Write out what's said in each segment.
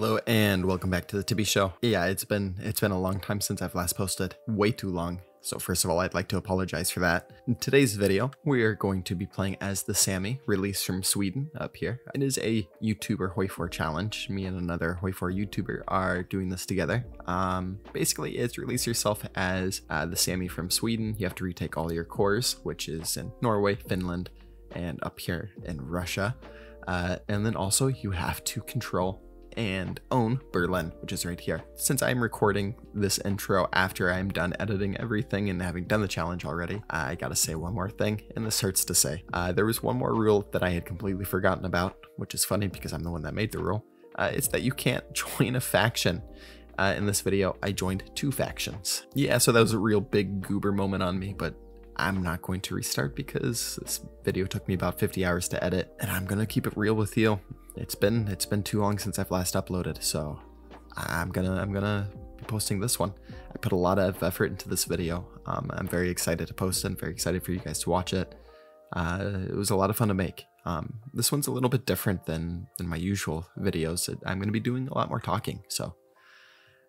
Hello and welcome back to the Tibby Show. Yeah, it's been it's been a long time since I've last posted. Way too long. So first of all, I'd like to apologize for that. In today's video, we are going to be playing as the Sami, released from Sweden up here. It is a YouTuber Hoi4 challenge. Me and another Hoi4 YouTuber are doing this together. Um, basically, it's release yourself as uh, the Sami from Sweden. You have to retake all your cores, which is in Norway, Finland, and up here in Russia. Uh, and then also you have to control and own Berlin, which is right here. Since I'm recording this intro after I'm done editing everything and having done the challenge already, I gotta say one more thing, and this hurts to say. Uh, there was one more rule that I had completely forgotten about, which is funny because I'm the one that made the rule. Uh, it's that you can't join a faction. Uh, in this video, I joined two factions. Yeah, so that was a real big goober moment on me, but I'm not going to restart because this video took me about 50 hours to edit and I'm gonna keep it real with you. It's been it's been too long since I've last uploaded, so I'm gonna I'm gonna be posting this one. I put a lot of effort into this video. Um, I'm very excited to post it. I'm very excited for you guys to watch it. Uh, it was a lot of fun to make. Um, this one's a little bit different than than my usual videos. I'm to be doing a lot more talking, so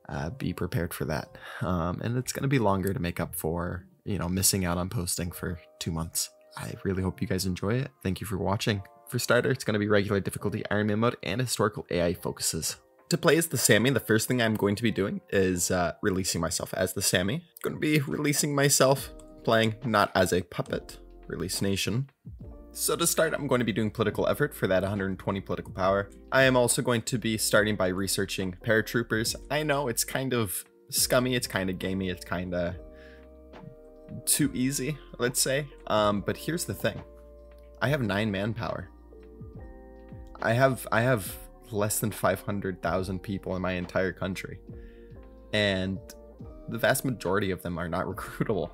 uh, be prepared for that. Um, and it's to be longer to make up for you know, missing out on posting for two months. I really hope you guys enjoy it. Thank you for watching. For starter, it's going to be regular difficulty Iron Man mode and historical AI focuses. To play as the Sami, the first thing I'm going to be doing is uh, releasing myself as the Sami. I'm going to be releasing myself playing not as a puppet. Release Nation. So to start, I'm going to be doing political effort for that 120 political power. I am also going to be starting by researching paratroopers. I know it's kind of scummy, it's kind of gamey, it's kind of too easy, let's say. Um, but here's the thing. I have nine manpower. I have I have less than 500,000 people in my entire country. And the vast majority of them are not recruitable.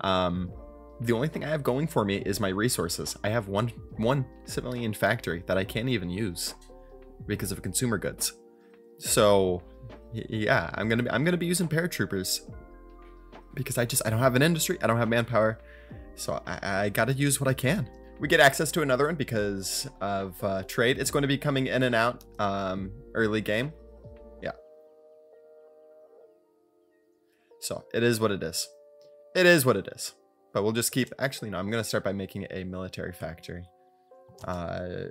Um, the only thing I have going for me is my resources. I have one one civilian factory that I can't even use because of consumer goods. So yeah, I'm gonna be I'm gonna be using paratroopers because I just I don't have an industry, I don't have manpower, so I, I gotta use what I can. We get access to another one because of uh, trade. It's going to be coming in and out um, early game. Yeah. So it is what it is. It is what it is. But we'll just keep. Actually, no. I'm going to start by making a military factory. Uh,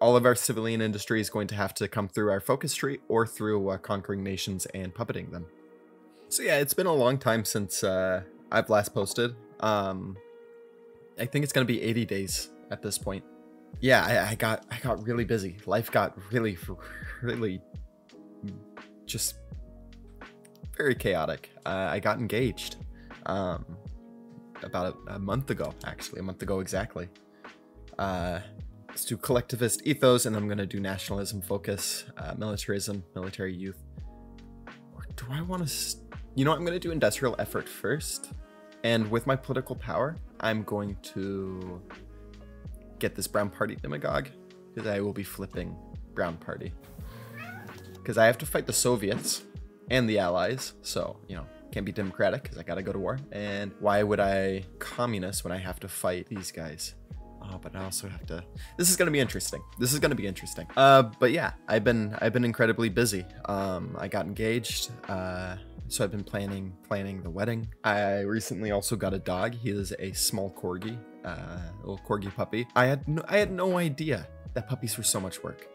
all of our civilian industry is going to have to come through our focus tree or through uh, conquering nations and puppeting them. So yeah, it's been a long time since uh, I've last posted. Um, I think it's gonna be 80 days at this point. Yeah, I, I got I got really busy. Life got really, really, just very chaotic. Uh, I got engaged um, about a, a, month ago, actually, a month ago exactly. Uh, let's do collectivist ethos, and I'm gonna do nationalism focus, uh, militarism, military youth. Or do I want to? You know, I'm going to do industrial effort first. And with my political power, I'm going to get this Brown Party demagogue because I will be flipping Brown Party. Because I have to fight the Soviets and the Allies. So, you know, can't be democratic because I got to go to war. And why would I communist when I have to fight these guys? Oh, but I also have to. This is gonna be interesting. This is gonna be interesting. Uh, but yeah, I've been I've been incredibly busy. Um, I got engaged. Uh, so I've been planning planning the wedding. I recently also got a dog. He is a small corgi, uh, little corgi puppy. I had no, I had no idea that puppies were so much work.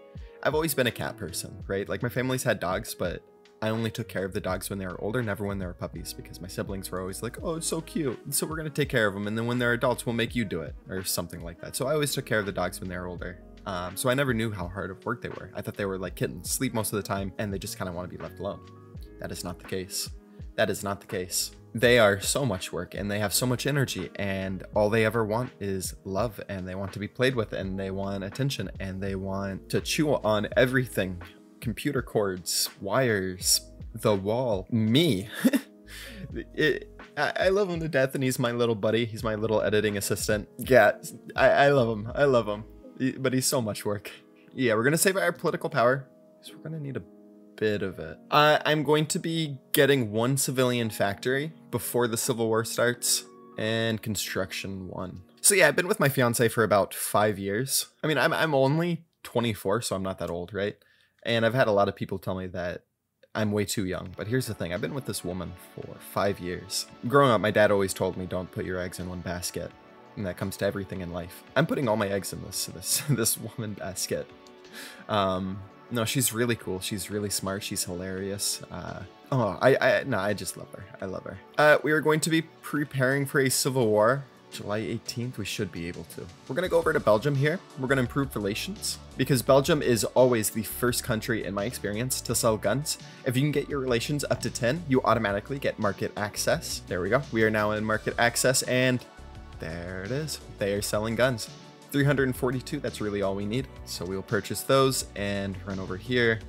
I've always been a cat person, right? Like my family's had dogs, but I only took care of the dogs when they were older, never when they were puppies, because my siblings were always like, "Oh, it's so cute," so we're gonna take care of them, and then when they're adults, we'll make you do it, or something like that. So I always took care of the dogs when they were older. Um, so I never knew how hard of work they were. I thought they were like kittens, sleep most of the time, and they just kind of want to be left alone. That is not the case. That is not the case. They are so much work and they have so much energy, and all they ever want is love, and they want to be played with, and they want attention, and they want to chew on everything computer cords, wires, the wall, me. it, I, love him to death, and he's my little buddy. He's my little editing assistant. Yeah, I, I love him. I love him. But he's so much work. Yeah, we're gonna save our political power. So we're gonna need a bit of it. Uh, I'm going to be getting one civilian factory before the Civil War starts and construction one. So yeah, I've been with my fiance for about five years. I mean, I'm, I'm only 24, so I'm not that old, right? And I've had a lot of people tell me that I'm way too young. But here's the thing I've been with this woman for five years. Growing up, my dad always told me don't put your eggs in one basket. And that comes to everything in life. I'm putting all my eggs in this this this woman basket. Um, no, she's really cool. She's really smart. She's hilarious. Uh, oh, I, I, no, I just love her. I love her. Uh, we are going to be preparing for a civil war. July 18th, we should be able to. We're going to go over to Belgium here. We're going to improve relations because Belgium is always the first country in my experience to sell guns. If you can get your relations up to 10, you automatically get market access. There we go. We are now in market access and there it is. They are selling guns. 342, that's really all we need. So we'll purchase those and run over here.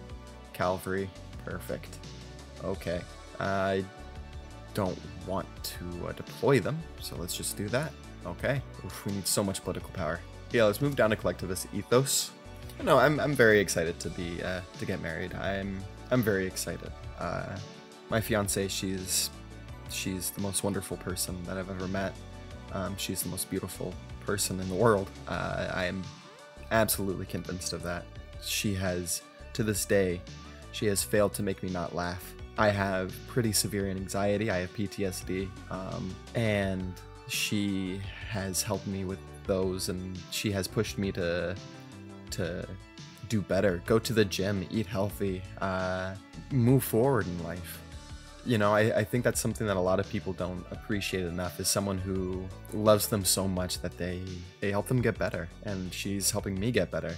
Cavalry, perfect. Okay, I don't want to uh, deploy them, so let's just do that. Okay, Oof, we need so much political power. Yeah, let's move down to collectivist ethos. No, I'm, I'm very excited to be uh, to get married. I'm I'm very excited. Uh, my fiance, she's she's the most wonderful person that I've ever met. Um, she's the most beautiful person in the world. Uh, I am absolutely convinced of that. She has, to this day, she has failed to make me not laugh. I have pretty severe anxiety. I have PTSD, um, and she has helped me with those, and she has pushed me to to do better, go to the gym, eat healthy, uh, move forward in life you know I, I think that's something that a lot of people don't appreciate enough is someone who loves them so much that they they help them get better and she's helping me get better.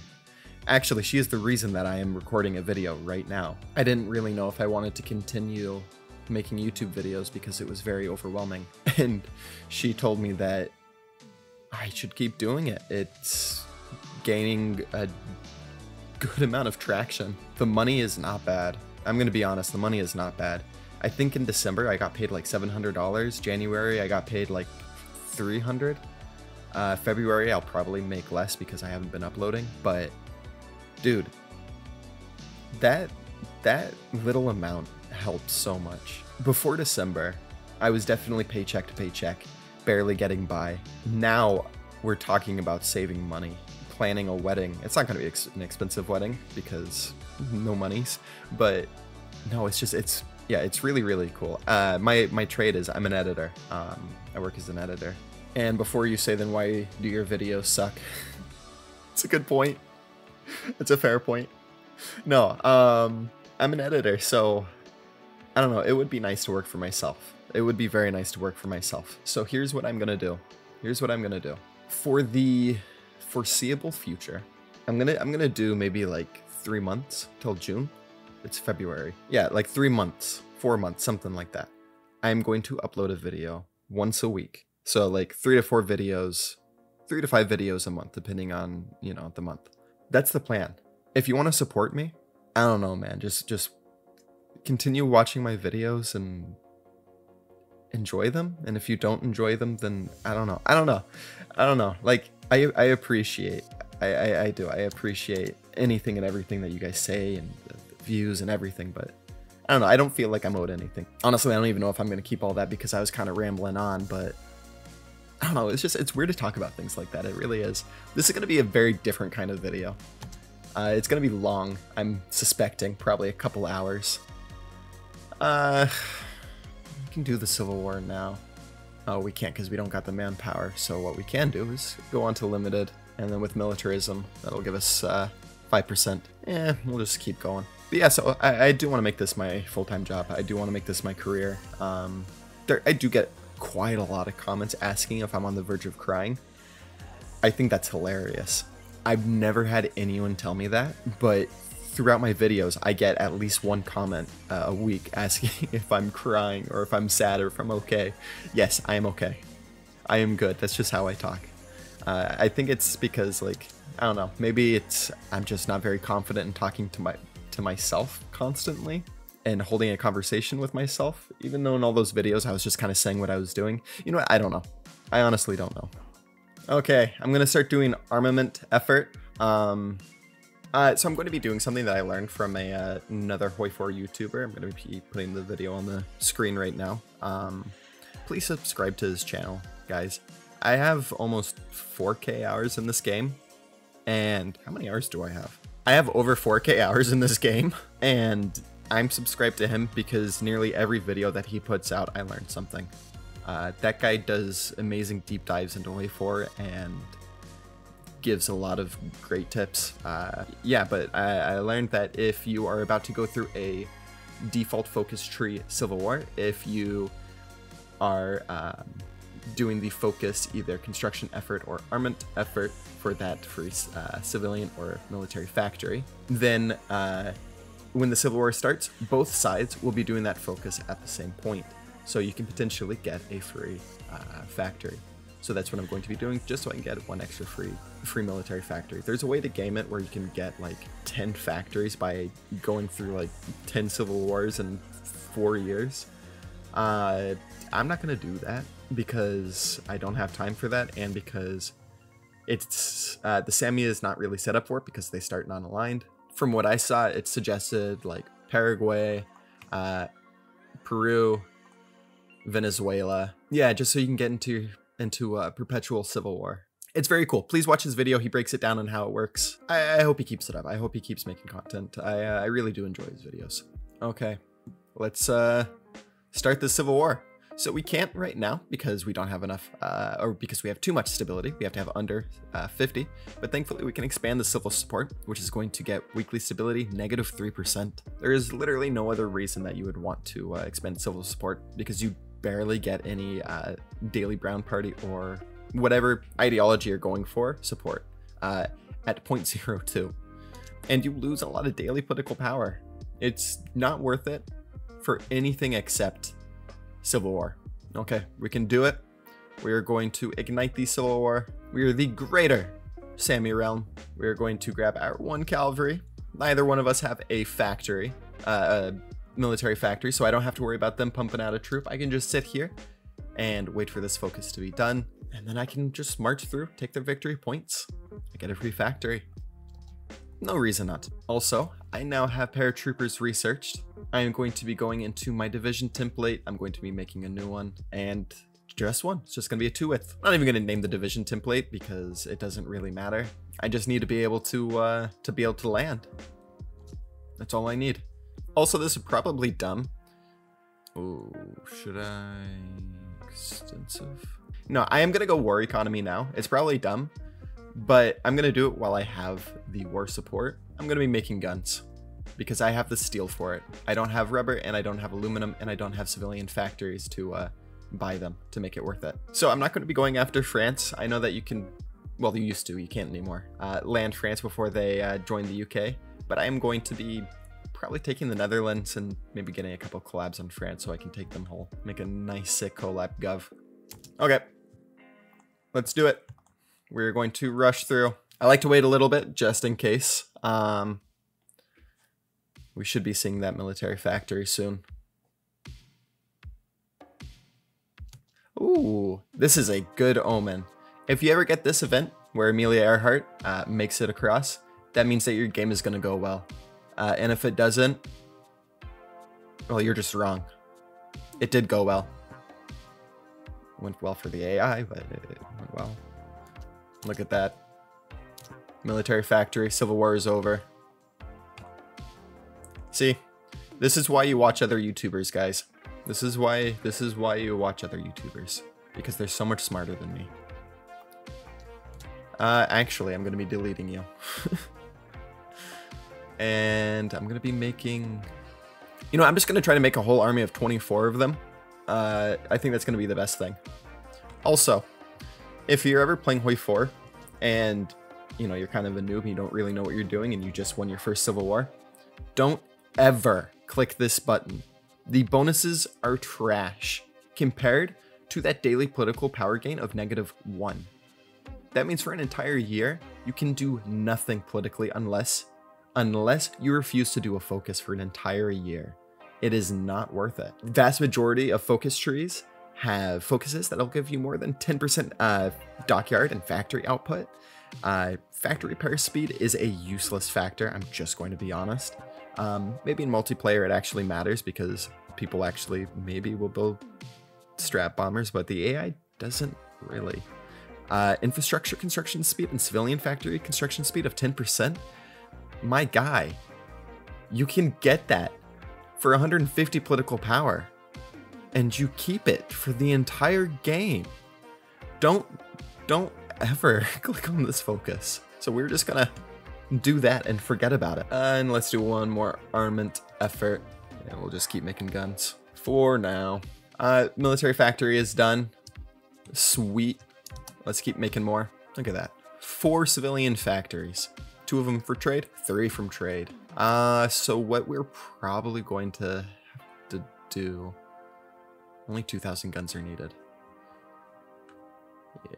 Actually she is the reason that i am recording a video right now. I didn't really know if i wanted to continue making youtube videos because it was very overwhelming. And she told me that i should keep doing it. It's gaining a good amount of traction. The money is not bad. I'm gonna be honest the money is not bad I think in December I got paid like $700. January I got paid like 300. Uh, February I'll probably make less because I haven't been uploading. But dude, that that little amount helped so much. Before December, I was definitely paycheck to paycheck, barely getting by. Now we're talking about saving money, planning a wedding. It's not going to be an expensive wedding because no monies, but no, it's just it's yeah, it's really really cool. Uh, my my trade is I'm an editor. Um, I work as an editor. And before you say, then why do your videos suck? it's a good point. It's a fair point. No, um, I'm an editor, so I don't know. It would be nice to work for myself. It would be very nice to work for myself. So here's what I'm gonna do. Here's what I'm gonna do for the foreseeable future. I'm gonna I'm gonna do maybe like three months till June it's February. Yeah, like three months, four months, something like that. I'm going to upload a video once a week. So like three to four videos, three to five videos a month, depending on, you know, the month. That's the plan. If you want to support me, I don't know, man. Just just continue watching my videos and enjoy them. And if you don't enjoy them, then I don't know. I don't know. I don't know. Like I I appreciate I, I, I do. I appreciate anything and everything that you guys say and views and everything, but I don't know. I don't feel like I'm owed anything. Honestly, I don't even know if I'm going to keep all that because I was kind of rambling on, but I don't know. It's just, it's weird to talk about things like that. It really is. This is going to be a very different kind of video. Uh, it's going to be long. I'm suspecting probably a couple hours. Uh, we can do the Civil War now. Oh, we can't because we don't got the manpower. So what we can do is go on to limited, and then with militarism, that'll give us uh, 5%. Yeah, we'll just keep going but yeah, so I, I do want to make this my full time job. I do want to make this my career. Um, there, I do get quite a lot of comments asking if I'm on the verge of crying. I think that's hilarious. I've never had anyone tell me that, but throughout my videos, I get at least one comment uh, a week asking if I'm crying or if I'm sad or if I'm okay. Yes, I am okay. I am good. That's just how I talk. Uh, I think it's because, like, I don't know, maybe it's I'm just not very confident in talking to my to myself constantly and holding a conversation with myself, even though in all those videos I was just kind of saying what I was doing. You know what? I don't know. I honestly don't know. Okay, I'm gonna start doing armament effort. Um, uh, so I'm going to be doing something that I learned from a uh, another Hoi 4 YouTuber. I'm going to be putting the video on the screen right now. Um, please subscribe to his channel, guys. I have almost 4k hours in this game. And how many hours do I have? I have over 4k hours in this game, and I'm subscribed to him because nearly every video that he puts out, I learned something. Uh, that guy does amazing deep dives into Hoi 4 and gives a lot of great tips. Uh, yeah, but I, I learned that if you are about to go through a default focus tree Civil War, if you are um, doing the focus either construction effort or armament effort for that for uh, civilian or military factory, then uh, when the Civil War starts, both sides will be doing that focus at the same point. So you can potentially get a free uh, factory. So that's what I'm going to be doing, just so I can get one extra free free military factory. There's a way to game it where you can get like 10 factories by going through like 10 civil wars in four years. Uh, I'm not gonna do that because I don't have time for that, and because it's uh, the Sami is not really set up for it because they start non-aligned. From what I saw, it suggested like Paraguay, uh, Peru, Venezuela. Yeah, just so you can get into into a perpetual civil war. It's very cool. Please watch his video. He breaks it down on how it works. I, I hope he keeps it up. I hope he keeps making content. I, uh, I really do enjoy his videos. Okay, let's uh, start the civil war. So we can't right now because we don't have enough, uh, or because we have too much stability. We have to have under uh, 50, but thankfully we can expand the civil support, which is going to get weekly stability negative 3%. There is literally no other reason that you would want to uh, expand civil support because you barely get any uh, daily brown party or whatever ideology you're going for support uh, at 0.02. And you lose a lot of daily political power. It's not worth it for anything except civil war. Okay, we can do it. We are going to ignite the civil war. We are the greater Sami realm. We are going to grab our one cavalry. Neither one of us have a factory, uh, a military factory, so I don't have to worry about them pumping out a troop. I can just sit here and wait for this focus to be done. And then I can just march through, take their victory points. I get a free factory. No reason not. Also, I now have paratroopers researched. I am going to be going into my division template. I'm going to be making a new one and just one. It's just going to be a two width. I'm not even going to name the division template because it doesn't really matter. I just need to be able to uh, to be able to land. That's all I need. Also, this is probably dumb. Oh, should I extensive? No, I am gonna go war economy now. It's probably dumb, but I'm gonna do it while I have the war support. I'm gonna be making guns because I have the steel for it. I don't have rubber and I don't have aluminum and I don't have civilian factories to uh, buy them to make it worth it. So I'm not going to be going after France. I know that you can, well, you used to, you can't anymore, uh, land France before they uh, join the UK, but I am going to be probably taking the Netherlands and maybe getting a couple collabs on France so I can take them whole. Make a nice sick collab gov. Okay, let's do it. We're going to rush through. I like to wait a little bit just in case. Um, we should be seeing that military factory soon. Ooh, this is a good omen. If you ever get this event where Amelia Earhart uh, makes it across, that means that your game is going to go well. Uh, and if it doesn't, well, you're just wrong. It did go well. Went well for the AI, but it went well. Look at that. Military factory, civil war is over. See, this is why you watch other YouTubers, guys. This is why this is why you watch other YouTubers because they're so much smarter than me. Uh, actually, I'm gonna be deleting you. and I'm gonna be making. You know, I'm just gonna try to make a whole army of 24 of them. Uh, I think that's gonna be the best thing. Also, if you're ever playing Hoi 4 and you know you're kind of a noob and you don't really know what you're doing and you just won your first Civil War, don't ever click this button. The bonuses are trash compared to that daily political power gain of negative one. That means for an entire year, you can do nothing politically unless unless you refuse to do a focus for an entire year. It is not worth it. Vast majority of focus trees have focuses that'll give you more than 10% uh, dockyard and factory output. Uh, factory repair speed is a useless factor, I'm just going to be honest. Um, maybe in multiplayer it actually matters because people actually maybe will build strat bombers, but the AI doesn't really. Uh, infrastructure construction speed and civilian factory construction speed of 10%. my guy, you can get that for 150 political power and you keep it for the entire game. Don't don't ever click on this focus. So we're just gonna do that and forget about it. Uh, and let's do one more armament effort. And we'll just keep making guns for now. Uh, military factory is done. Sweet. Let's keep making more. Look at that. Four civilian factories. Two of them for trade, three from trade. Uh, so what we're probably going to have to do... Only 2,000 guns are needed.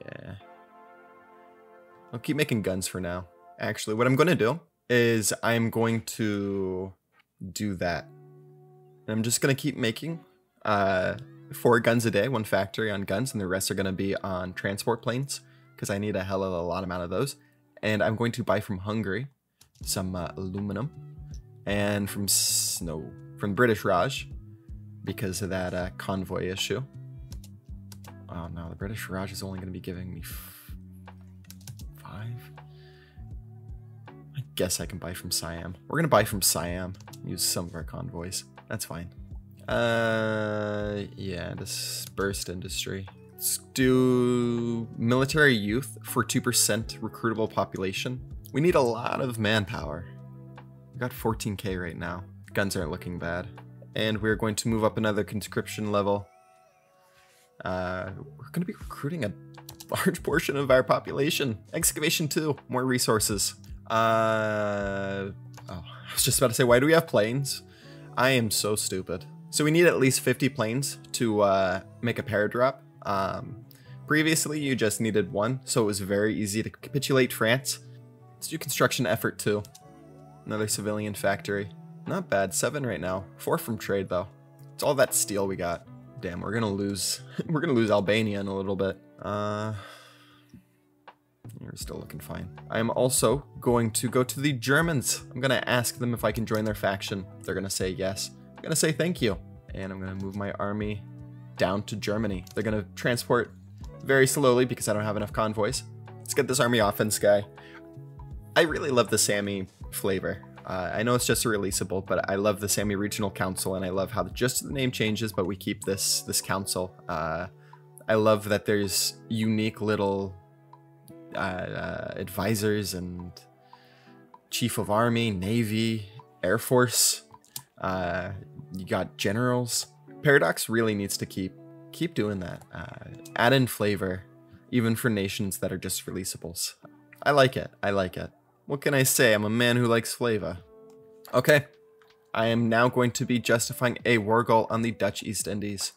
Yeah. I'll keep making guns for now. Actually, what I'm going to do is I'm going to do that. And I'm just going to keep making uh, four guns a day, one factory on guns, and the rest are going to be on transport planes because I need a hell of a lot amount of those. And I'm going to buy from Hungary some uh, aluminum and from Snow from British Raj because of that uh, convoy issue. Oh no, the British Raj is only going to be giving me five. I guess I can buy from Siam. We're to buy from Siam. Use some of our convoys. That's fine. Uh, yeah, dispersed industry. Let's do military youth for 2% recruitable population. We need a lot of manpower. We got 14k right now. Guns aren't looking bad. And we're going to move up another conscription level. Uh, we're going to be recruiting a large portion of our population. Excavation 2, more resources. Uh, oh, I was just about to say, why do we have planes? I am so stupid. So we need at least 50 planes to uh, make a paradrop. Um, previously, you just needed one, so it was very easy to capitulate France. Let's do construction effort 2. Another civilian factory. Not bad, seven right now. Four from trade though. It's all that steel we got. Damn, we're gonna lose. we're gonna lose Albania in a little bit. Uh, you're still looking fine. I am also going to go to the Germans. I'm gonna ask them if I can join their faction. They're gonna say yes. I'm gonna say thank you. And I'm gonna move my army down to Germany. They're gonna transport very slowly because I don't have enough convoys. Let's get this army offense guy. I really love the Sami flavor. Uh, I know it's just a releasable, but I love the Sami Regional Council, and I love how just the name changes, but we keep this this council. Uh, I love that there's unique little uh, uh, advisors and chief of army, navy, air force. Uh, you got generals. Paradox really needs to keep keep doing that. Uh, add in flavor, even for nations that are just releasables. I like it. I like it. What can I say? I'm a man who likes flavor. Okay. I am now going to be justifying a war goal on the Dutch East Indies.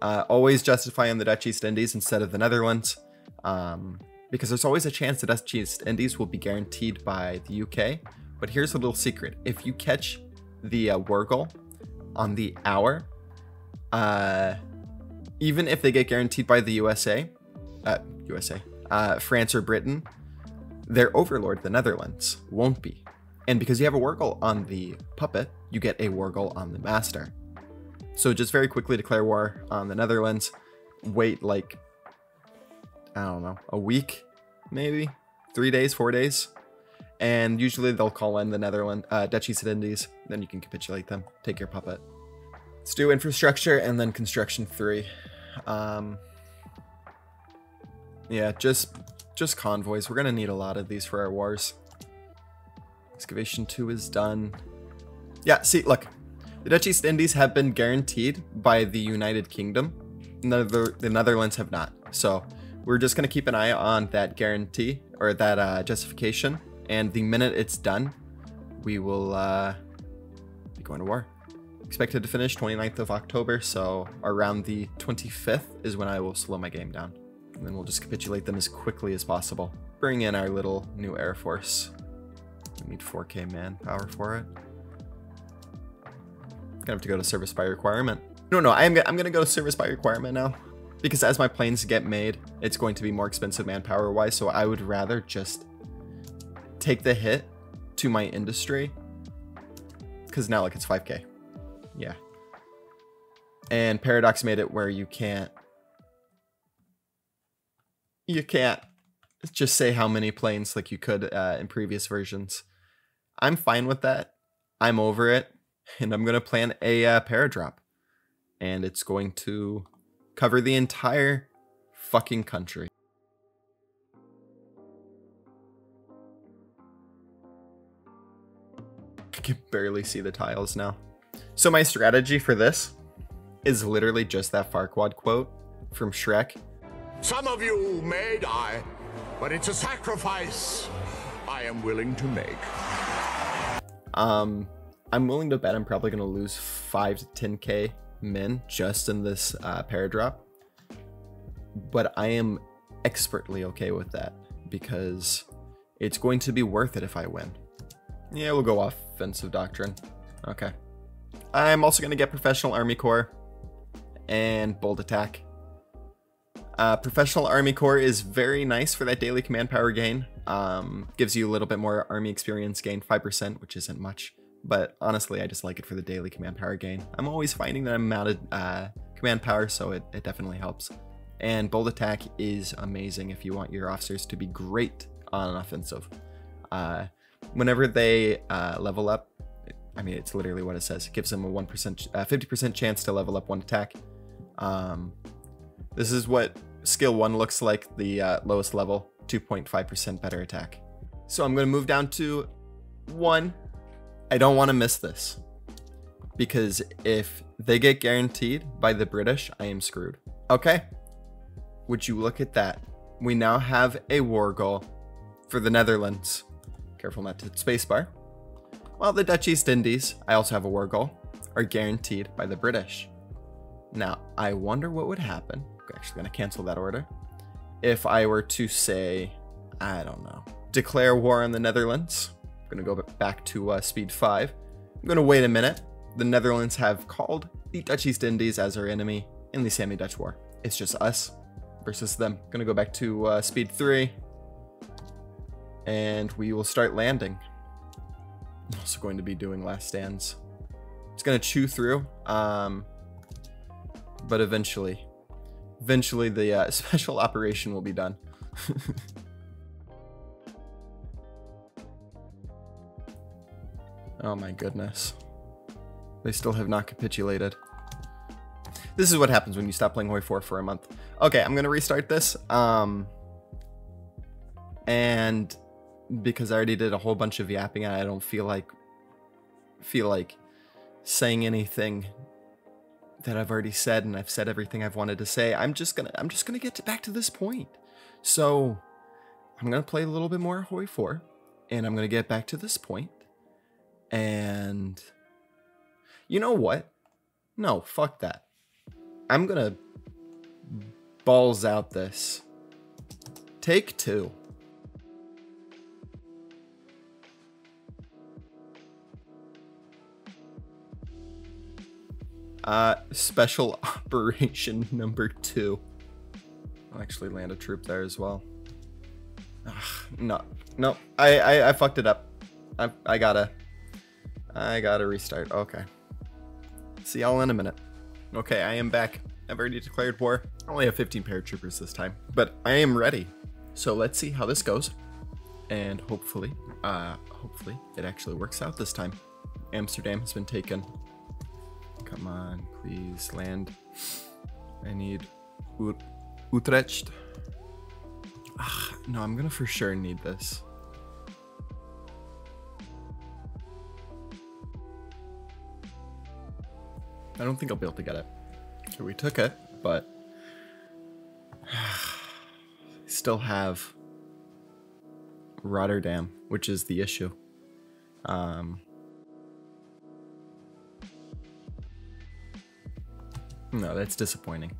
Uh, always justify on the Dutch East Indies instead of the Netherlands. Um, because there's always a chance Dutch East Indies will be guaranteed by the UK. But here's a little secret. If you catch the uh, goal on the hour, uh, even if they get guaranteed by the USA, uh, USA, uh, France or Britain, their overlord, the Netherlands, won't be. And because you have a goal on the puppet, you get a goal on the master. So just very quickly declare war on the Netherlands. Wait like, I don't know, a week, maybe? Three days, four days? And usually they'll call in the Netherlands, uh, Dutch East Indies. Then you can capitulate them. Take your puppet. Let's do infrastructure and then construction three. Um, yeah, just just convoys. We're gonna need a lot of these for our wars. Excavation 2 is done. Yeah, see, look. The Dutch East Indies have been guaranteed by the United Kingdom. The Netherlands have not. So we're just going to keep an eye on that guarantee or that uh, justification. And the minute it's done, we will uh, be going to war. Expected to finish 29th of October, so around the 25th is when I will slow my game down and then we'll just capitulate them as quickly as possible. Bring in our little new Air Force. We need 4k manpower for it. Gonna have to go to service by requirement. No, no, I'm, I'm gonna go to service by requirement now. Because as my planes get made, it's going to be more expensive manpower-wise, so I would rather just take the hit to my industry. Because now, like, it's 5k. Yeah. And Paradox made it where you can't you can't just say how many planes like you could uh, in previous versions. I'm fine with that. I'm over it. And I'm going to plan a uh, paradrop. And it's going to cover the entire fucking country. I can barely see the tiles now. So my strategy for this is literally just that Farquaad quote from Shrek. Some of you may die, but it's a sacrifice I am willing to make. Um, I'm willing to bet I'm probably going to lose 5 to 10k min just in this uh, paradrop. But I am expertly okay with that because it's going to be worth it if I win. Yeah, we'll go offensive doctrine. Okay. I'm also going to get Professional Army Corps and Bold Attack. Uh, Professional Army Corps is very nice for that daily command power gain. Um, gives you a little bit more army experience gain, 5%, which isn't much. But honestly, I just like it for the daily command power gain. I'm always finding that I'm mounted uh, command power, so it, it definitely helps. And Bold Attack is amazing if you want your officers to be great on offensive. Uh, whenever they uh, level up, I mean, it's literally what it says. It gives them a 1%, uh, 50% chance to level up one attack. Um, this is what skill 1 looks like, the uh, lowest level, 2.5% better attack. So I'm going to move down to 1. I don't want to miss this. Because if they get guaranteed by the British, I am screwed. Okay? Would you look at that? We now have a war goal for the Netherlands. Careful not to hit spacebar. While the Dutch East Indies, I also have a war goal, are guaranteed by the British. Now, I wonder what would happen. I'm actually going to cancel that order. If I were to say, I don't know, declare war on the Netherlands. To go back to uh, speed 5. I'm to wait a minute. The Netherlands have called the Dutch East Indies as our enemy in the Sami-Dutch War. It's just us versus them. To go back to uh, speed 3. And we will start landing. I'm also going to be doing last stands. It's to chew through. Um, but eventually, eventually the uh, special operation will be done. oh my goodness. They still have not capitulated. This is what happens when you stop playing Hoi 4 for a month. Okay, I'm going to restart this. Um, and because I already did a whole bunch of yapping and I don't feel like feel like saying anything that I've already said and I've said everything I've wanted to say. I'm just gonna I'm just gonna get to back to this point. So I'm gonna play a little bit more Hoi 4 and I'm gonna get back to this point. And you know what? No, fuck that. I'm gonna balls out this. Take two. Uh, special operation number two. I'll actually land a troop there as well. Ugh, no, no, I, I, I fucked it up. I, I gotta, I gotta restart. Okay. See y'all in a minute. Okay, I am back. I've already declared war. I only have 15 paratroopers this time, but I am ready. So let's see how this goes. And hopefully, uh, hopefully it actually works out this time. Amsterdam has been taken. Come on, please land. I need Ut Utrecht. Ugh, no, I'm gonna for sure need this. I don't think I'll be able to get it. Okay, we took it, but still have Rotterdam, which is the issue. Um, No, that's disappointing.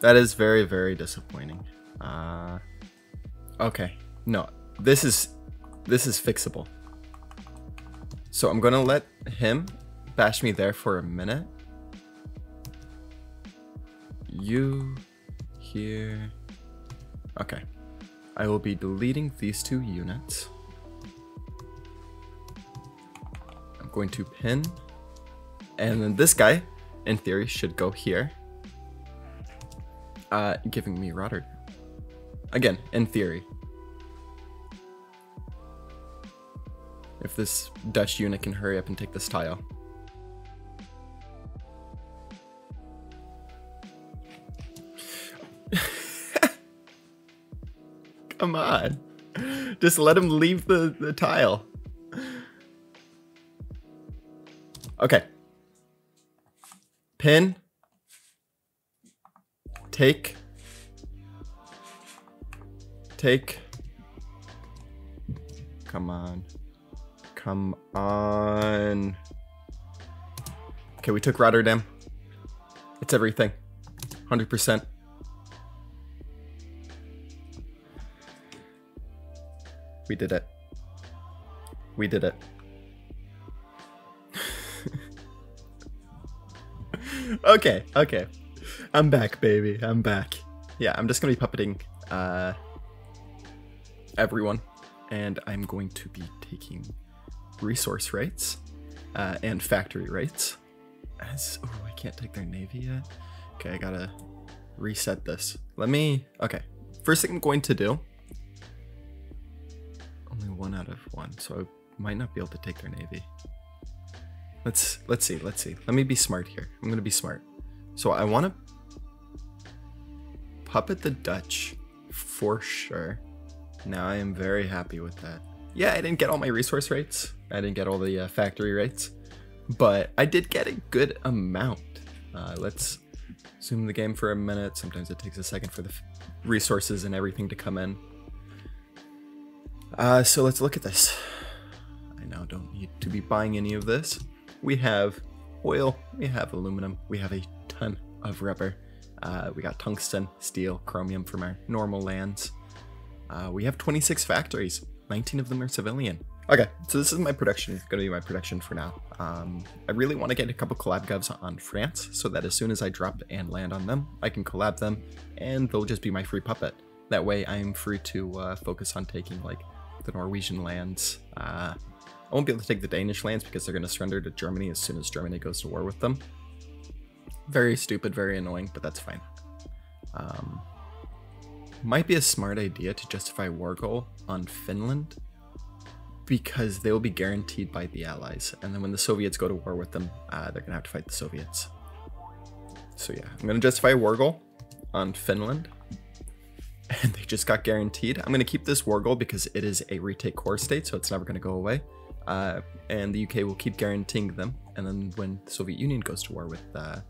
That is very, very disappointing. Uh, okay. No, this is this is fixable. So I'm gonna let him bash me there for a minute. You here. Okay. I will be deleting these two units. I'm going to pin. And then this guy in theory, should go here. Uh, giving me Rotterdam. Again, in theory. If this Dutch unit can hurry up and take this tile. Come on. Just let him leave the, the tile. Okay. Pin. Take. Take. Come on. Come on. Okay, we took Rotterdam. It's everything. 100%. We did it. We did it. okay, okay. I'm back, baby. I'm back. Yeah, I'm just gonna be puppeting uh, everyone, and I'm going to be taking resource rights uh, and factory rights. As oh, I can't take their navy yet. Okay, I gotta reset this. Let me. Okay, first thing I'm going to do. Only one out of one, so I might not be able to take their navy. Let's let's see, let's see. Let me be smart here. I'm gonna be smart. So I want to puppet the Dutch for sure. Now I am very happy with that. Yeah, I didn't get all my resource rights. I didn't get all the uh, factory rights, but I did get a good amount. Uh, let's zoom the game for a minute. Sometimes it takes a second for the resources and everything to come in. Uh, so let's look at this. I now don't need to be buying any of this. We have oil, we have aluminum, we have a ton of rubber. Uh, we got tungsten, steel, chromium from our normal lands. Uh, we have 26 factories, 19 of them are civilian. Okay, so this is my production, It's gonna be my production for now. Um, I really want to get a couple collab govs on France, so that as soon as I drop and land on them, I can collab them, and they'll just be my free puppet. That way I'm free to uh, focus on taking like the Norwegian lands, uh, I won't be able to take the Danish lands because they're going to surrender to Germany as soon as Germany goes to war with them. Very stupid, very annoying, but that's fine. Um, might be a smart idea to justify war goal on Finland because they will be guaranteed by the Allies. And then when the Soviets go to war with them, uh, they're going to have to fight the Soviets. So yeah, I'm going to justify war goal on Finland. And they just got guaranteed. I'm going to keep this war goal because it is a retake core state, so it's never going to go away uh, and the UK will keep guaranteeing them. And then when the Soviet Union goes to war with uh,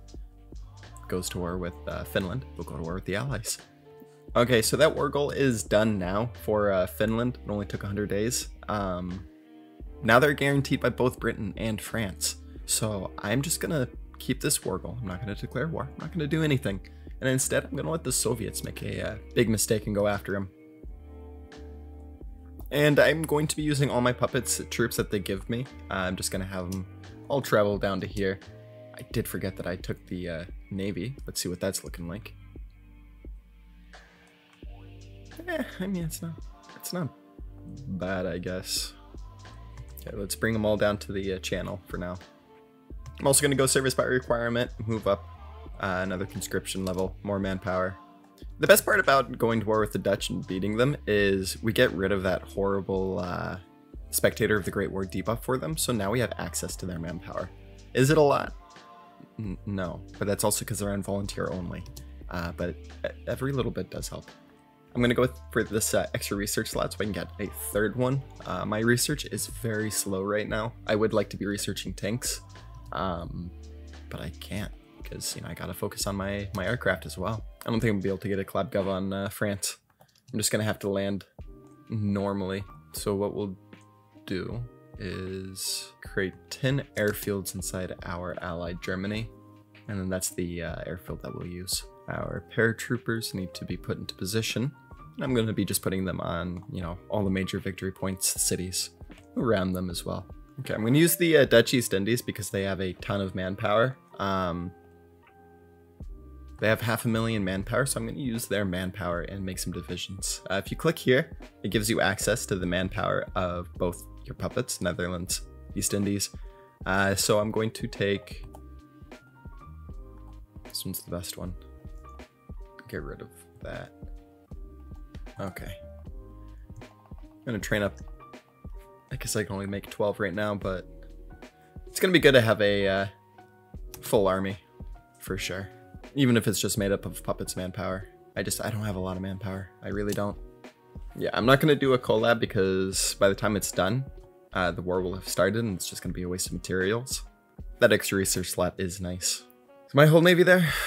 goes to war with uh, Finland, they'll go to war with the Allies. Okay, so that war goal is done now for uh, Finland. It only took 100 days. Um, now they're guaranteed by both Britain and France. So I'm just gonna keep this war goal. I'm not gonna declare war. I'm not gonna do anything. And instead, I'm gonna let the Soviets make a uh, big mistake and go after him. And I'm going to be using all my puppets troops that they give me. Uh, I'm just going to have them all travel down to here. I did forget that I took the uh, Navy. Let's see what that's looking like. Eh, I mean, it's not, it's not bad, I guess. Okay, let's bring them all down to the uh, channel for now. I'm also going to go service by requirement, move up uh, another conscription level, more manpower. The best part about going to war with the Dutch and beating them is we get rid of that horrible uh, Spectator of the Great War debuff for them, so now we have access to their manpower. Is it a lot? N no, but that's also because they're on volunteer only. Uh, but every little bit does help. I'm going to go with, for this uh, extra research slot so I can get a third one. Uh, my research is very slow right now. I would like to be researching tanks, um, but I can't because you know I gotta focus on my my aircraft as well. I don't think I'm gonna be able to get a collab gov on uh, France. I'm just gonna have to land normally. So what we'll do is create 10 airfields inside our allied Germany, and then that's the uh, airfield that we'll use. Our paratroopers need to be put into position. And I'm going to be just putting them on, you know, all the major victory points, cities around them as well. Okay, I'm going to use the uh, Dutch East Indies because they have a ton of manpower. Um, they have half a million manpower, so I'm going to use their manpower and make some divisions. Uh, if you click here, it gives you access to the manpower of both your puppets, Netherlands, East Indies. Uh, so I'm going to take... This one's the best one. Get rid of that. Okay. I'm going to train up I guess I can only make 12 right now, but it's gonna be good to have a uh, full army for sure. Even if it's just made up of puppets manpower. I just I don't have a lot of manpower. I really don't. Yeah, I'm not gonna do a collab because by the time it's done, uh, the war will have started and it's just gonna be a waste of materials. That extra research slot is nice. Is my whole navy there?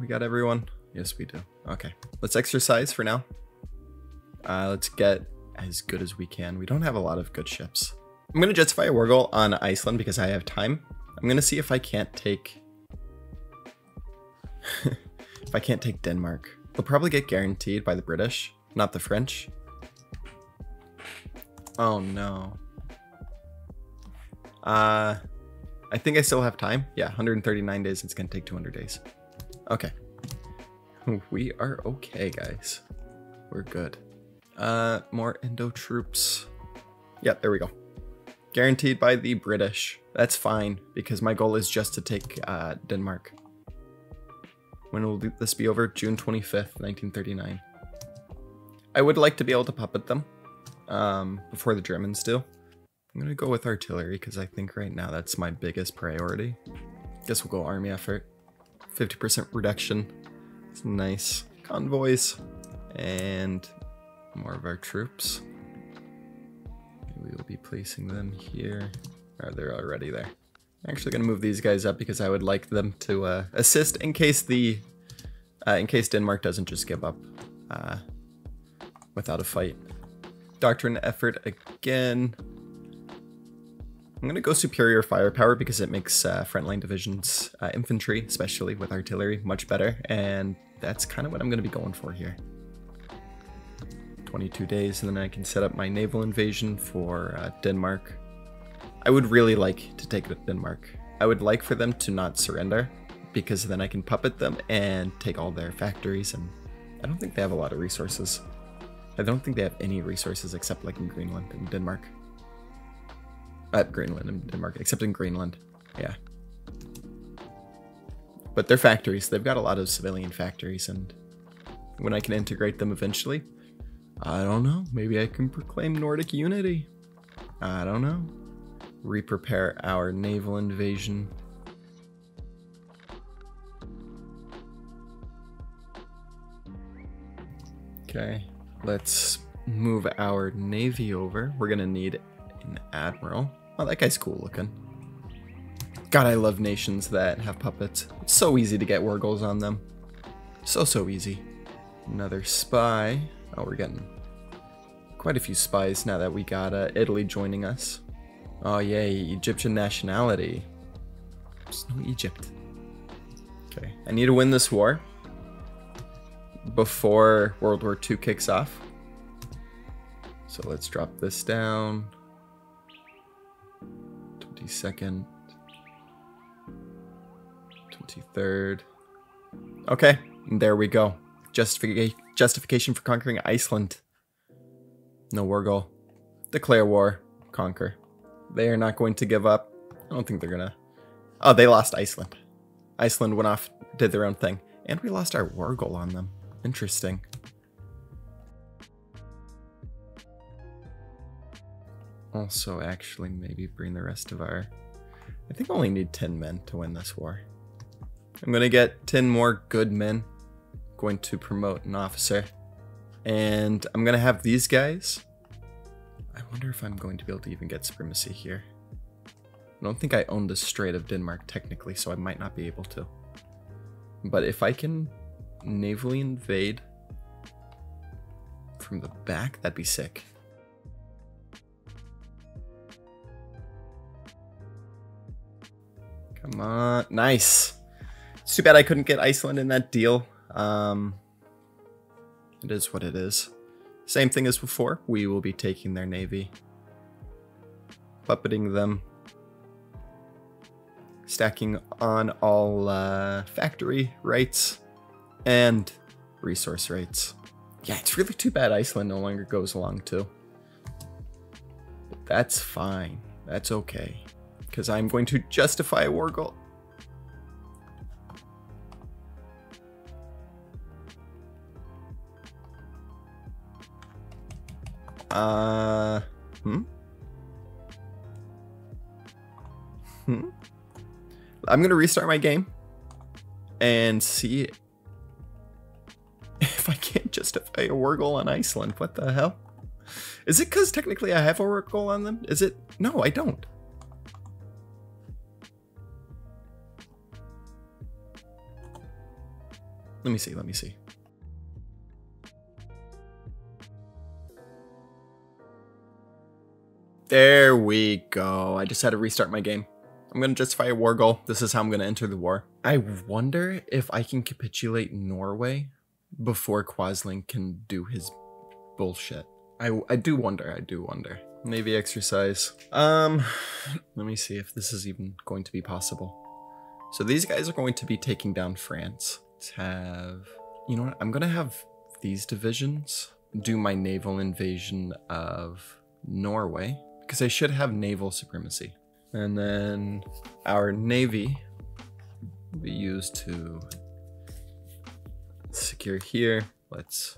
We got everyone? Yes, we do. Okay, let's exercise for now. Uh, let's get as good as we can. We don't have a lot of good ships. I'm gonna justify a war goal on Iceland because I have time. I'm gonna see if I can't take... if I can't take Denmark. They'll probably get guaranteed by the British, not the French. Oh no. Uh, I think I still have time. Yeah, 139 days. It's gonna take 200 days. Okay. We are okay, guys. We're good. Uh, more Indo troops. Yeah, there we go. Guaranteed by the British. That's fine, because my goal is just to take uh, Denmark. When will this be over? June 25th, 1939. I would like to be able to puppet them um, before the Germans do. I'm gonna go with artillery because I think right now that's my biggest priority. Guess we'll go army effort. 50% reduction. It's nice. Convoys. And more of our troops. We will be placing them here. Or oh, they're already there. I'm actually gonna move these guys up because I would like them to uh, assist in case the uh, in case Denmark doesn't just give up uh, without a fight. Doctrine effort again. I'm gonna go superior firepower because it makes uh, frontline divisions, uh, infantry, especially with artillery, much better, and that's kind of what I'm gonna be going for here. 22 days, and then I can set up my naval invasion for uh, Denmark. I would really like to take Denmark. I would like for them to not surrender, because then I can puppet them and take all their factories, and I don't think they have a lot of resources. I don't think they have any resources except like in Greenland and Denmark. At Greenland and Denmark, except in Greenland. Yeah. But they're factories. They've got a lot of civilian factories, and when I can integrate them eventually, I don't know. Maybe I can proclaim Nordic unity. I don't know. Re-prepare our naval invasion. Okay, let's move our navy over. We're gonna need an admiral. Oh, that guy's cool looking. God, I love nations that have puppets. It's so easy to get war goals on them. So, so easy. Another spy. Oh, we're getting quite a few spies now that we got uh, Italy joining us. Oh, yay, Egyptian nationality. There's no Egypt. Okay, I need to win this war before World War II kicks off. So let's drop this down. 22nd. 23rd. Okay, there we go. Justific justification for conquering Iceland. No war goal. Declare war. Conquer. They are not going to give up. I don't think they're gonna. Oh, they lost Iceland. Iceland went off, did their own thing. And we lost our war goal on them. Interesting. Also, actually, maybe bring the rest of our... I think I only need 10 men to win this war. I'm to get 10 more good men. Going to promote an officer. And I'm to have these guys. I wonder if I'm going to be able to even get supremacy here. I don't think I own the Strait of Denmark technically, so I might not be able to. But if I can navally invade from the back, that'd be sick. Come on. Nice. It's too bad I couldn't get Iceland in that deal. Um, it is what it is. Same thing as before. We will be taking their navy. Puppeting them. Stacking on all uh, factory rights and resource rights. Yeah, it's really too bad Iceland no longer goes along too. But that's fine. That's okay. Because I'm going to justify a war goal. Uh, hmm? Hmm? I'm going to restart my game and see if I can't justify a war goal on Iceland. What the hell? Is it because technically I have a war goal on them? Is it? No, I don't. Let me see, let me see. There we go. I just had to restart my game. I'm going to justify a war goal. This is how I'm going to enter the war. I wonder if I can capitulate Norway before Quisling can do his bullshit. I, I do wonder. I do wonder. Navy exercise. Um, let me see if this is even going to be possible. So these guys are going to be taking down France. Let's have, you know what? I'm going to have these divisions do my naval invasion of Norway because I should have naval supremacy. And then our navy will be used to secure here. Let's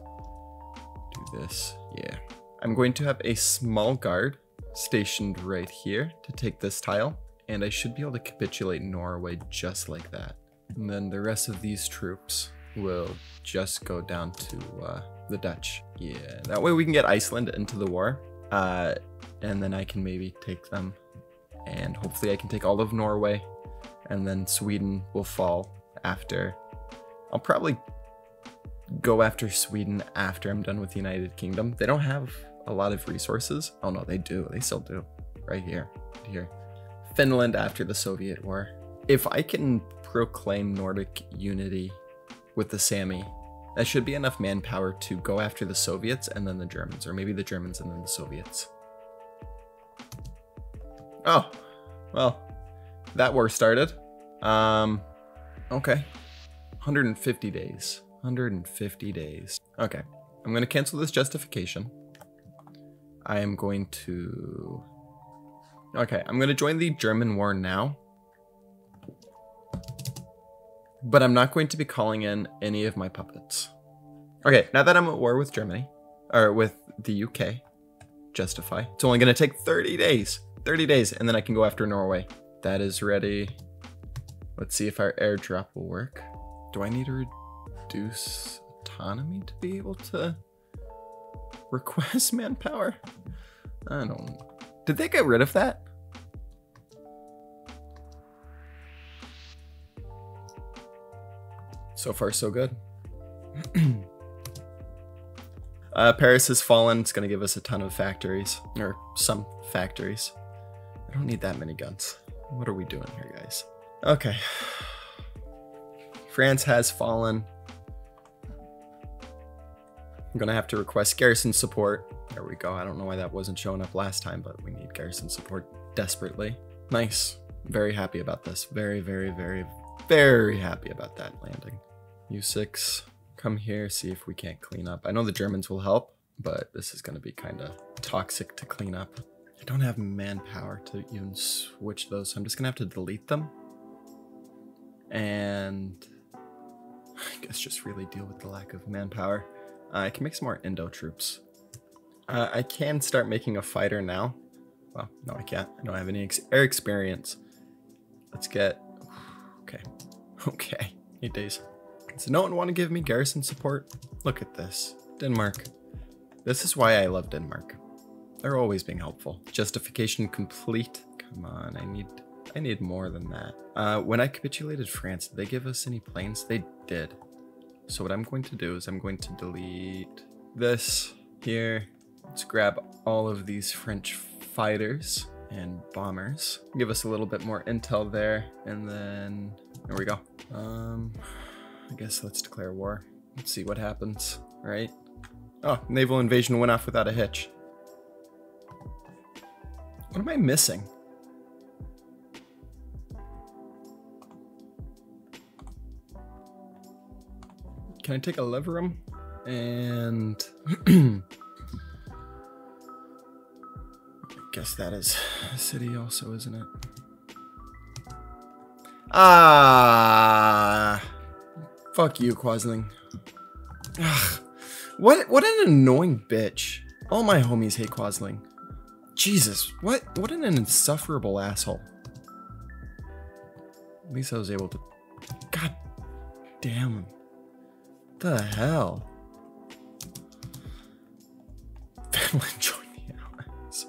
do this. Yeah. I'm going to have a small guard stationed right here to take this tile. And I should be able to capitulate Norway just like that. And then the rest of these troops will just go down to uh, the Dutch. Yeah, that way we can get Iceland into the war. Uh, and then I can maybe take them. And hopefully I can take all of Norway. And then Sweden will fall after. I'll probably go after Sweden after I'm done with the United Kingdom. They don't have a lot of resources. Oh no, they do. They still do. Right here. Here. Finland after the Soviet War. If I can proclaim Nordic unity with the Sami, that should be enough manpower to go after the Soviets and then the Germans, or maybe the Germans and then the Soviets. Oh, well, that war started. Um, okay. 150 days. 150 days. Okay. I'm going to cancel this justification. I am going to... Okay, I'm going to join the German war now. But I'm not going to be calling in any of my puppets. Okay, now that I'm at war with Germany, or with the UK, justify. It's only going to take 30 days. 30 days, and then I can go after Norway. That is ready. Let's see if our airdrop will work. Do I need to reduce autonomy to be able to request manpower? I don't... Did they get rid of that? So far, so good. uh, Paris has fallen. It's going to give us a ton of factories, or some factories. I don't need that many guns. What are we doing here, guys? Okay. France has fallen. I'm gonna have to request garrison support. There we go. I don't know why that wasn't showing up last time, but we need garrison support desperately. Nice. Very happy about this. Very, very, very, very happy about that landing. U6, come here, see if we can't clean up. I know the Germans will help, but this is gonna be kind of toxic to clean up. I don't have manpower to even switch those, so I'm just gonna have to delete them. And I guess just really deal with the lack of manpower. Uh, I can make some more Indo troops. Uh, I can start making a fighter now. Well, no, I can't. I don't have any ex air experience. Let's get... Okay. Okay. Eight days. Does no one want to give me garrison support? Look at this. Denmark. This is why I love Denmark. They're always being helpful. Justification complete. Come on, I need I need more than that. Uh, when I capitulated France, did they give us any planes? They did. So what I'm going to do is I'm going to delete this here. Let's grab all of these French fighters and bombers. Give us a little bit more intel there. And then there we go. Um, I guess let's declare war. Let's see what happens, right? Oh, naval invasion went off without a hitch. What am I missing? Can I take a leverum? And I guess that is a city also, isn't it? Ah, fuck you, Quisling. Ugh. What what an annoying bitch. All my homies hate Quisling. Jesus, what what an insufferable asshole. At least I was able to. God damn. The hell? Finland joined the Allies.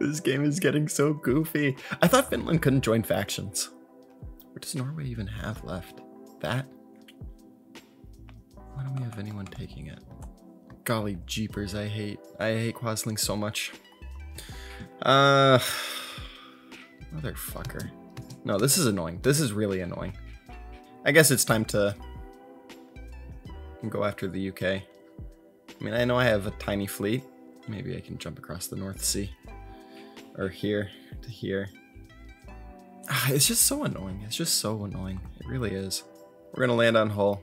this game is getting so goofy. I thought Finland couldn't join factions. What does Norway even have left? That? Why don't we have anyone taking it? Golly jeepers, I hate I hate Quisling so much. Uh motherfucker. No, this is annoying. This is really annoying. I guess it's time to go after the UK. I mean, I know I have a tiny fleet. Maybe I can jump across the North Sea. Or here to here. Ah, it's just so annoying. It's just so annoying. It really is. We're gonna land on Hull.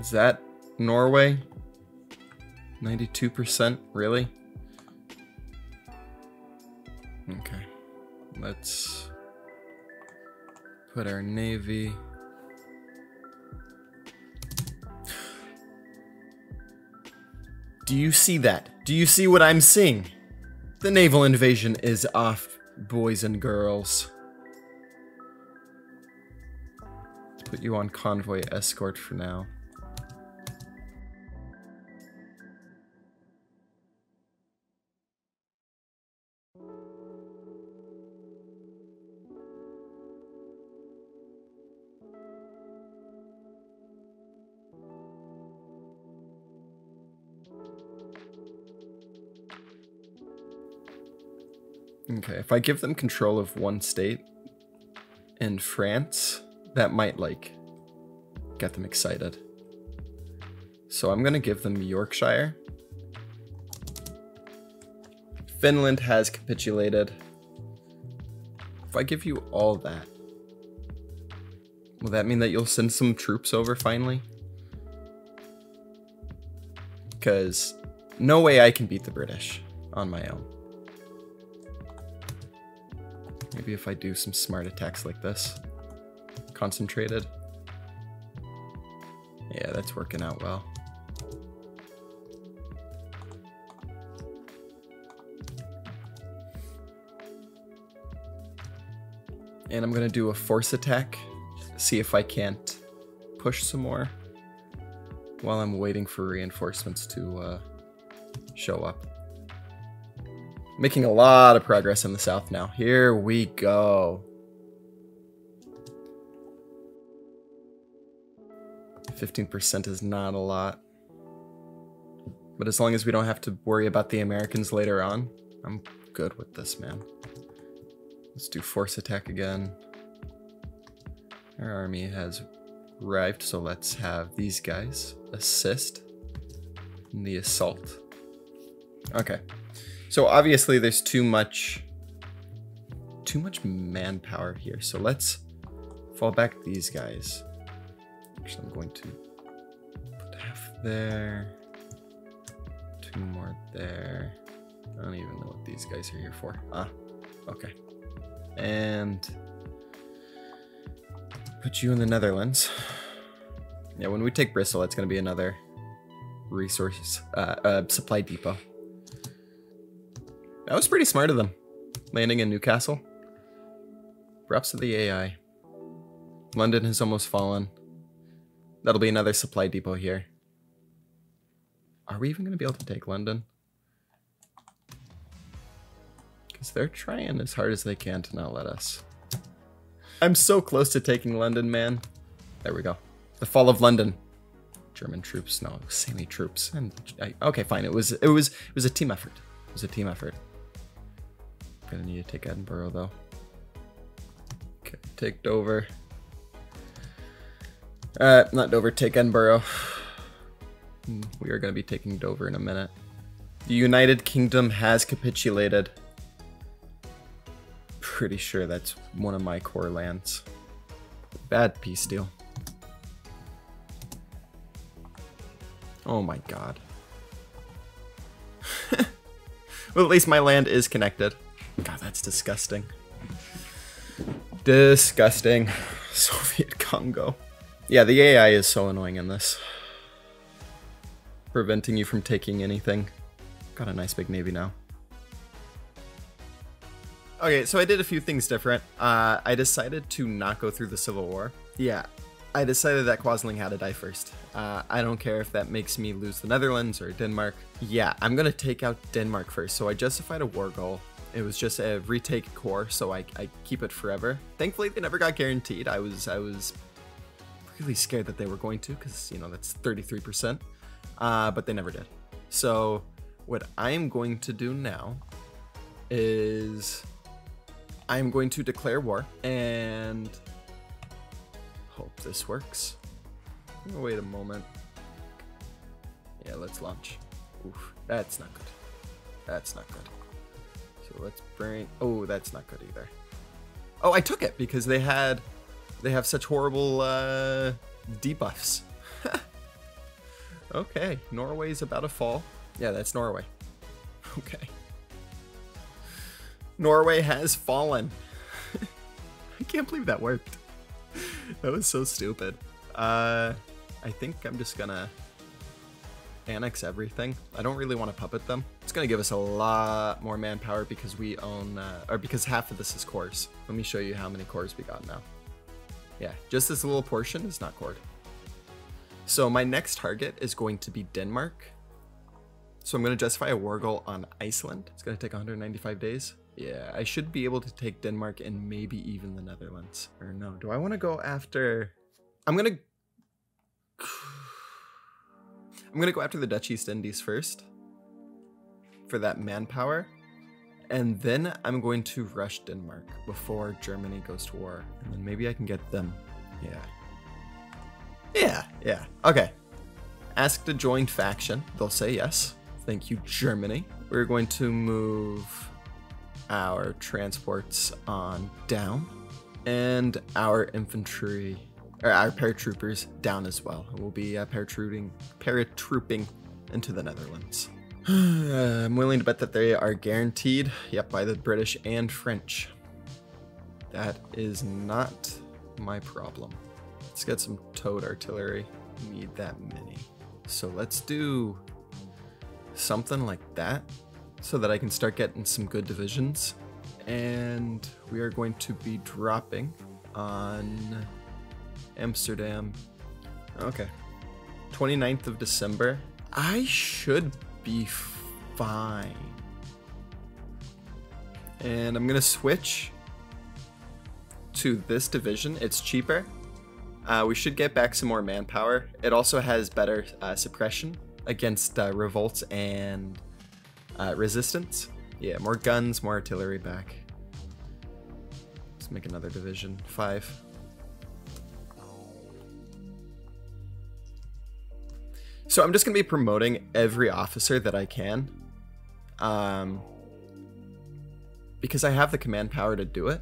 Is that Norway? 92%? Really? Okay. Let's put our navy. Do you see that? Do you see what I'm seeing? The naval invasion is off, boys and girls. Put you on convoy escort for now. Okay, if I give them control of one state in France, that might like get them excited. So I'm gonna give them Yorkshire. Finland has capitulated. If I give you all that, will that mean that you'll send some troops over finally? Because no way I can beat the British on my own. Maybe if I do some smart attacks like this. Concentrated. Yeah, that's working out well. And I'm to do a force attack. See if I can't push some more. While I'm waiting for reinforcements to uh, show up. Making a lot of progress in the south now. Here we go. 15% is not a lot. But as long as we don't have to worry about the Americans later on, I'm good with this, man. Let's do force attack again. Our army has arrived, so let's have these guys assist in the assault. Okay. So obviously there's too much too much manpower here. So let's fall back these guys. Actually, I'm going to put half there. Two more there. I don't even know what these guys are here for. Ah, okay. And put you in the Netherlands. Yeah, when we take Bristol, that's going to be another resource uh, uh, supply depot. That was pretty smart of them. Landing in Newcastle. Props to the AI. London has almost fallen. That'll be another supply depot here. Are we even going to be able to take London? Because they're trying as hard as they can to not let us. I'm so close to taking London, man. There we go. The fall of London. German troops, no, Sami troops. And I, okay, fine. It was it was it was a team effort. It was a team effort. Gonna need to take Edinburgh though. Okay, take Dover. Uh, not Dover, take Edinburgh. We are gonna be taking Dover in a minute. The United Kingdom has capitulated. Pretty sure that's one of my core lands. Bad peace deal. Oh my god. well, at least my land is connected. God, that's disgusting. Disgusting. Soviet Congo. Yeah, the AI is so annoying in this. Preventing you from taking anything. Got a nice big navy now. Okay, so I did a few things different. Uh, I decided to not go through the Civil War. Yeah, I decided that Quisling had to die first. Uh, I don't care if that makes me lose the Netherlands or Denmark. Yeah, I'm gonna take out Denmark first. So I justified a war goal. It was just a retake core, so I, I keep it forever. Thankfully, they never got guaranteed. I was I was really scared that they were going to, because you know that's 33%, uh, but they never did. So what I am going to do now is I'm going to declare war and hope this works. Wait a moment. Yeah, let's launch. Oof, that's not good. That's not good. So let's bring. Oh, that's not good either. Oh, I took it because they had, they have such horrible uh, debuffs. okay, Norway's about to fall. Yeah, that's Norway. Okay. Norway has fallen. I can't believe that worked. That was so stupid. Uh, I think I'm just gonna annex everything. I don't really want to puppet them. It's gonna give us a lot more manpower because we own, uh, or because half of this is cores. Let me show you how many cores we got now. Yeah, just this little portion is not cored. So my next target is going to be Denmark. So I'm going to justify a war goal on Iceland. It's going to take 195 days. Yeah, I should be able to take Denmark and maybe even the Netherlands. Or no, do I want to go after... I'm going to... I'm going to go after the Dutch East Indies first. For that manpower. And then I'm going to rush Denmark before Germany goes to war. And then maybe I can get them. Yeah. Yeah, yeah. Okay. Ask to join faction. They'll say yes. Thank you, Germany. We're going to move our transports on down and our infantry or our paratroopers down as well. We'll be uh, paratrooping, paratrooping into the Netherlands. I'm willing to bet that they are guaranteed, yep, by the British and French. That is not my problem. Let's get some toad artillery. Need that many. So let's do something like that so that I can start getting some good divisions. And we are going to be dropping on Amsterdam. Okay. 29th of December. I should be fine. And I'm going to switch to this division. It's cheaper. Uh, we should get back some more manpower. It also has better uh, suppression against uh, revolts and uh, resistance. Yeah, more guns, more artillery back. Let's make another division. Five. So I'm just going to be promoting every officer that I can. Um, because I have the command power to do it.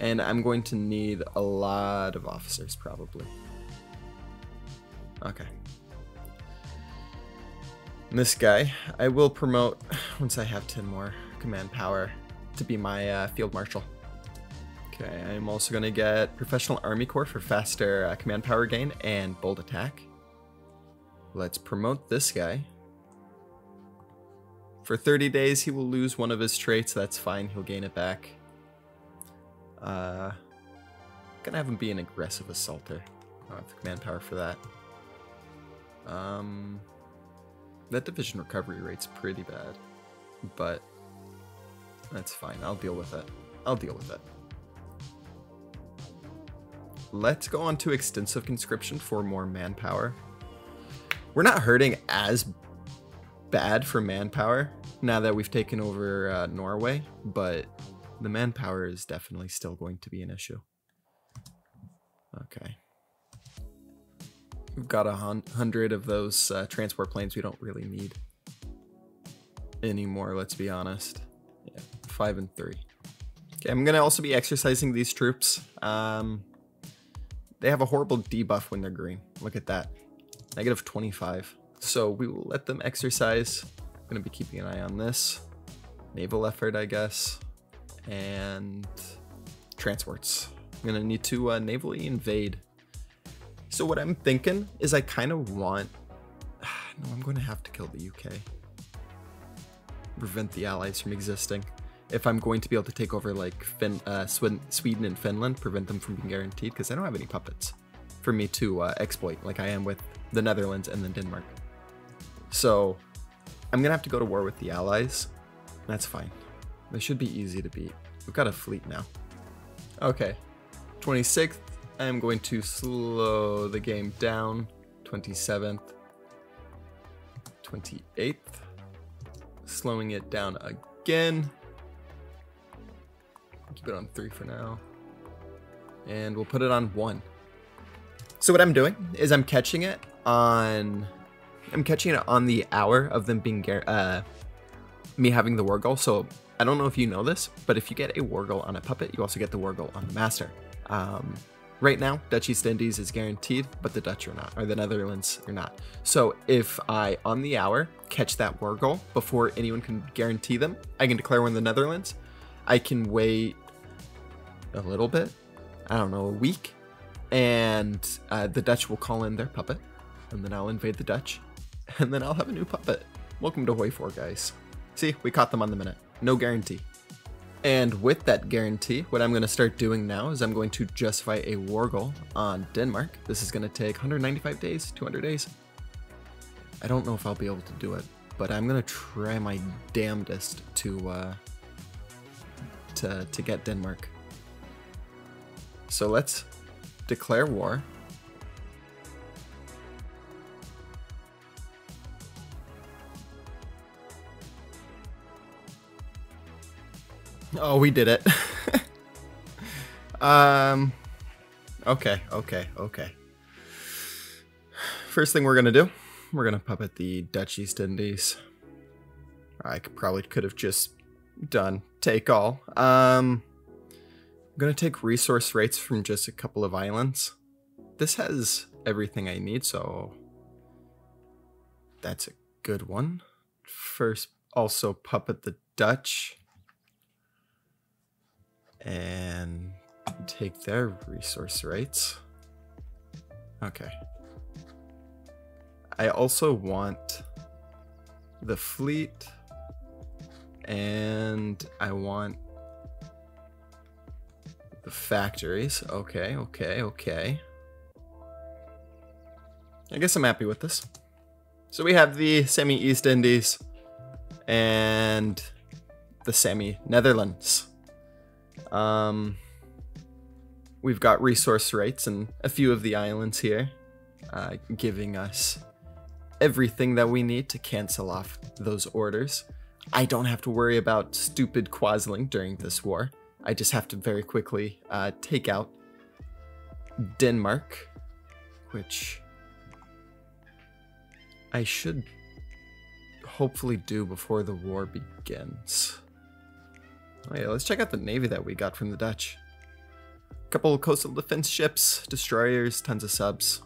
And I'm going to need a lot of officers, probably. Okay. And this guy, I will promote once I have 10 more command power to be my uh, field marshal. Okay, I'm also going to get Professional Army Corps for faster uh, command power gain and bold attack. Let's promote this guy. For 30 days, he will lose one of his traits. That's fine. He'll gain it back. Uh, gonna have him be an aggressive assaulter. I don't have the command power for that. Um, that division recovery rate's pretty bad, but that's fine. I'll deal with it. I'll deal with it. Let's go on to extensive conscription for more manpower. We're not hurting as bad for manpower now that we've taken over uh, Norway, but the manpower is definitely still going to be an issue. Okay. We've got a hundred of those uh, transport planes we don't really need anymore, let's be honest. Yeah, five and three. Okay, I'm gonna also be exercising these troops. Um, they have a horrible debuff when they're green. Look at that. Negative 25. So we will let them exercise. I'm gonna be keeping an eye on this. Naval effort, I guess. And transports. I'm gonna need to uh, navally invade so what I'm thinking is I kind of want... No, I'm to have to kill the UK. Prevent the allies from existing. if I'm going to be able to take over like fin- uh, Sweden, Sweden and Finland, prevent them from being guaranteed because I don't have any puppets for me to uh, exploit like I am with the Netherlands and then Denmark. So I'm gonna have to go to war with the allies. That's fine. They should be easy to beat. We've got a fleet now. Okay. 26th, I am going to slow the game down. 27th. 28th. Slowing it down again. Keep it on 3 for now. And we'll put it on 1. So what I'm doing is I'm catching it on I'm catching it on the hour of them being uh, me having the war goal. So I don't know if you know this, but if you get a war goal on a puppet, you also get the war goal on the master. Um, right now, Dutch East Indies is guaranteed, but the Dutch are not, or the Netherlands are not. So if I, on the hour, catch that war goal before anyone can guarantee them, I can declare one in the Netherlands. I can wait a little bit, I don't know, a week, and uh, the Dutch will call in their puppet, and then I'll invade the Dutch, and then I'll have a new puppet. Welcome to Hoi 4, guys. See, we caught them on the minute. No guarantee. And with that guarantee, what I'm going to start doing now is I'm going to justify a war goal on Denmark. This is going to take 195 days, 200 days. I don't know if I'll be able to do it, but I'm going to try my damnedest to uh, to to get Denmark. So let's declare war. Oh, we did it. um, okay, okay, okay. First thing we're gonna do, we're gonna puppet the Dutch East Indies. I could, probably could have just done take all. Um, I'm gonna take resource rights from just a couple of islands. This has everything I need, so that's a good one. First, also puppet the Dutch and take their resource rights. Okay. I also want the fleet and I want the factories. Okay, okay, okay. I guess I'm happy with this. So we have the Sami East Indies and the Sami Netherlands. Um, we've got resource rights and a few of the islands here, uh, giving us everything that we need to cancel off those orders. I don't have to worry about stupid Quisling during this war. I just have to very quickly uh, take out Denmark, which I should hopefully do before the war begins. Oh yeah, let's check out the navy that we got from the Dutch. A couple of coastal defense ships, destroyers, tons of subs.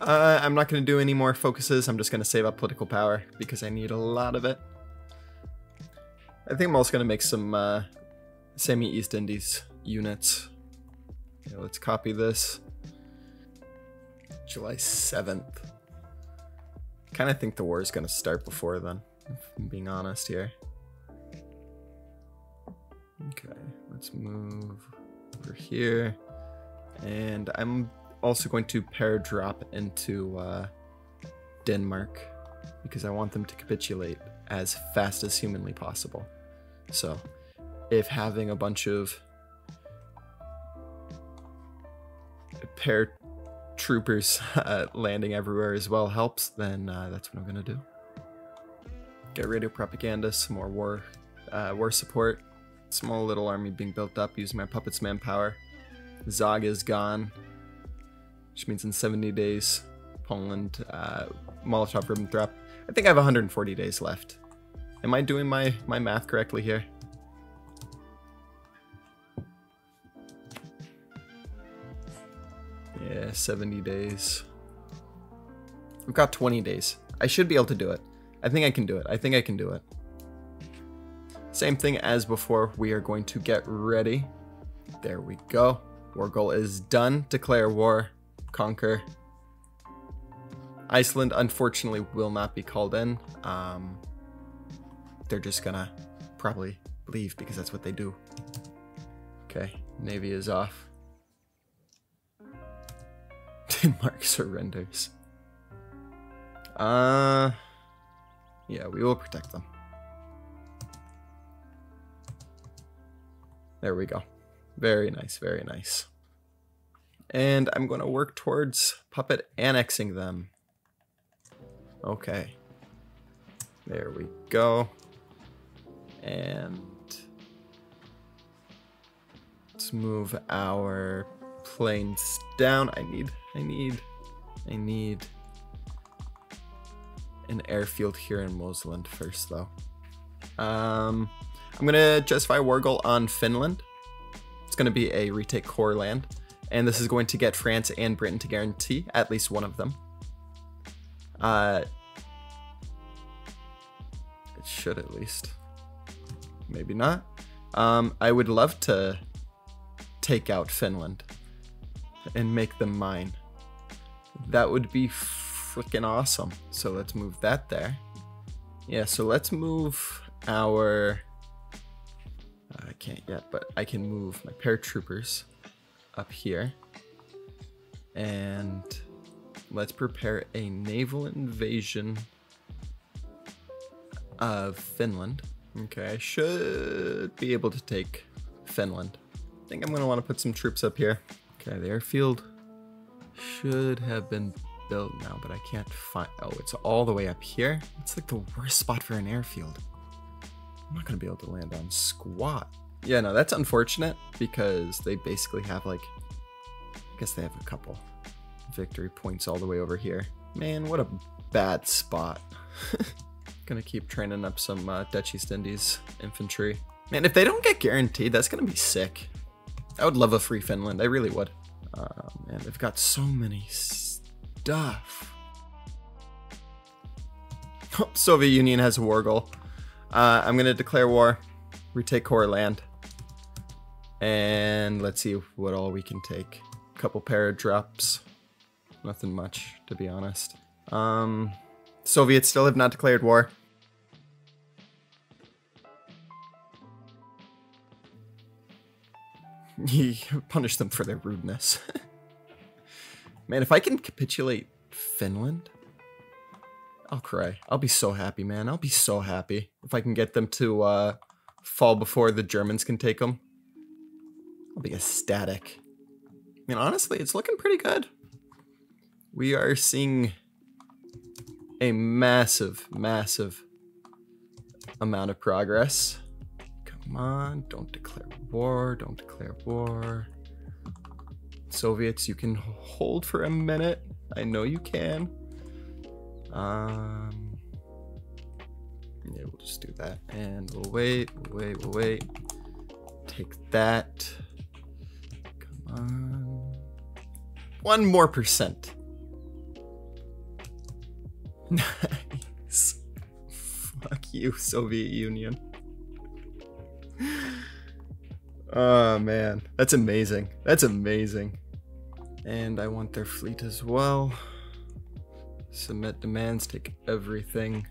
Uh, I'm not going to do any more focuses. I'm just going to save up political power because I need a lot of it. I think I'm also going to make some uh, Sami-East Indies units. Yeah, let's copy this. July 7th. kind of think the war is going to start before then, if I'm being honest here. Okay, let's move over here. And I'm also going to paradrop into uh, Denmark because I want them to capitulate as fast as humanly possible. So, if having a bunch of pair troopers uh, landing everywhere as well helps, then uh, that's what I'm gonna do. Get radio propaganda, some more war, uh, war support, small little army being built up using my puppets manpower. Zog is gone, which means in 70 days, Poland, uh, Molotov Ribbentrop. I think I have 140 days left. Am I doing my, my math correctly here? Yeah, 70 days. I've got 20 days. I should be able to do it. I think I can do it. I think I can do it. Same thing as before, we are going to get ready. There we go. War goal is done. Declare war. Conquer. Iceland, unfortunately, will not be called in. Um, they're just gonna probably leave because that's what they do. Okay, Navy is off. Denmark surrenders. Uh, yeah, we will protect them. There we go. Very nice, very nice. And I'm going to work towards Puppet annexing them. Okay. There we go. And let's move our planes down. I need, I need, I need an airfield here in Moseland first, though. Um, I'm gonna justify war goal on Finland. It's gonna be a retake Courland, and this is going to get France and Britain to guarantee at least one of them. Uh, it should at least. Maybe not. Um, I would love to take out Finland and make them mine. That would be freaking awesome. So let's move that there. Yeah, so let's move our... Can't yet, but I can move my paratroopers up here. And let's prepare a naval invasion of Finland. Okay, I should be able to take Finland. I think I'm going to want to put some troops up here. Okay, the airfield should have been built now, but I can't find... Oh, it's all the way up here? It's like the worst spot for an airfield. I'm not going to be able to land on squat. Yeah, no, that's unfortunate because they basically have like... I guess they have a couple victory points all the way over here. Man, what a bad spot. gonna keep training up some uh, Dutch East Indies infantry. Man, if they don't get guaranteed, that's gonna be sick. I would love a free Finland. I really would. Uh, man, they've got so many stuff. Soviet Union has a war goal. Uh, I'm gonna declare war, retake Courland, and let's see what all we can take. A couple paradrops, nothing much to be honest. Um, Soviets still have not declared war. You punish them for their rudeness. man, if I can capitulate Finland, I'll cry. I'll be so happy, man. I'll be so happy if I can get them to uh, fall before the Germans can take them. I'll be ecstatic. I mean, honestly, it's looking pretty good. We are seeing a massive, massive amount of progress. Come on, don't declare war, don't declare war. Soviets, you can hold for a minute. I know you can. Um, yeah, we'll just do that. And we'll wait, we'll wait, we'll wait. Take that. Come. One more percent. Nice. Fuck you, Soviet Union. Oh man, that's amazing. That's amazing. And I want their fleet as well. Submit demands, take everything.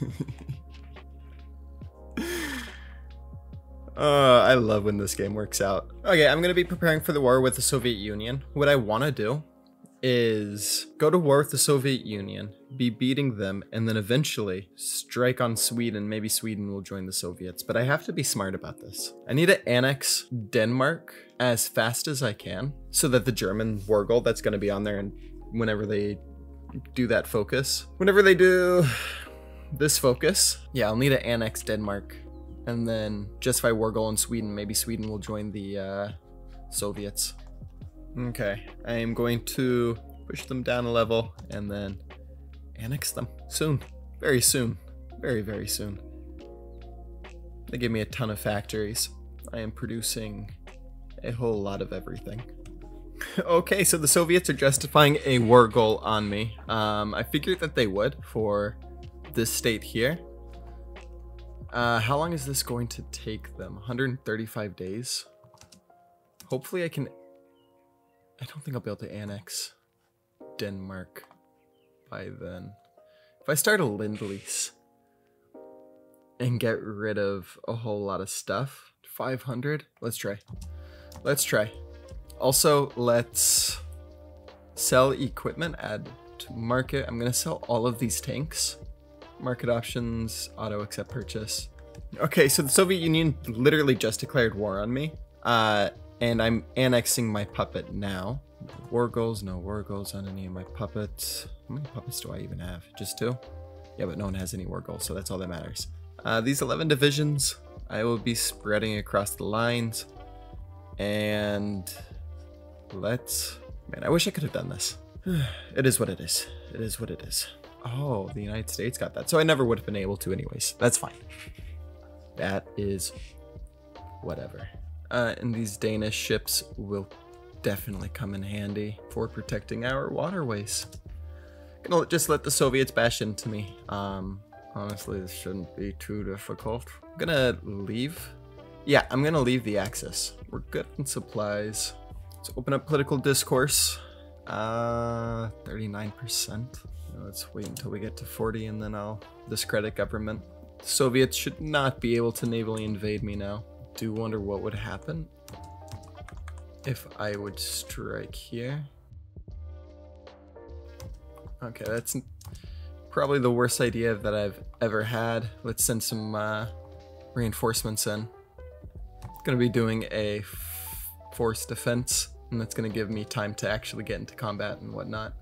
Uh, I love when this game works out. Okay, I'm gonna be preparing for the war with the Soviet Union. What I want to do is go to war with the Soviet Union, be beating them, and then eventually strike on Sweden. Maybe Sweden will join the Soviets, but I have to be smart about this. I need to annex Denmark as fast as I can so that the German war goal that's to be on there and whenever they do that focus, whenever they do this focus, yeah, I'll need to annex Denmark and then justify war goal in Sweden. Maybe Sweden will join the uh, Soviets. Okay, I am going to push them down a level and then annex them soon. Very soon. Very, very soon. They give me a ton of factories. I am producing a whole lot of everything. okay, so the Soviets are justifying a war goal on me. Um, I figured that they would for this state here. Uh, how long is this going to take them? 135 days? Hopefully I can I don't think I'll be able to annex Denmark by then. If I start a Lend-Lease, and get rid of a whole lot of stuff. 500? Let's try. Let's try. Also, let's sell equipment, add to market. I'm gonna sell all of these tanks. Market options, auto accept purchase. Okay, so the Soviet Union literally just declared war on me. Uh, and I'm annexing my puppet now. War goals, no war goals on any of my puppets. How many puppets do I even have? Just two? Yeah, but no one has any war goals, so that's all that matters. Uh, these 11 divisions, I will be spreading across the lines. And let's... Man, I wish I could have done this. it is what it is. It is what it is. Oh, the United States got that. So I never would have been able to anyways. That's fine. That is whatever. Uh, and these Danish ships will definitely come in handy for protecting our waterways. Gonna just let the Soviets bash into me. Um, honestly, this shouldn't be too difficult. I'm gonna leave. Yeah, I'm gonna leave the Axis. We're good in supplies. Let's open up political discourse. Uh, 39%. Let's wait until we get to 40 and then I'll discredit government. The Soviets should not be able to navally invade me now. Do wonder what would happen if I would strike here. Okay, that's probably the worst idea that I've ever had. Let's send some uh, reinforcements in. It's gonna be doing a force defense, and that's gonna give me time to actually get into combat and whatnot.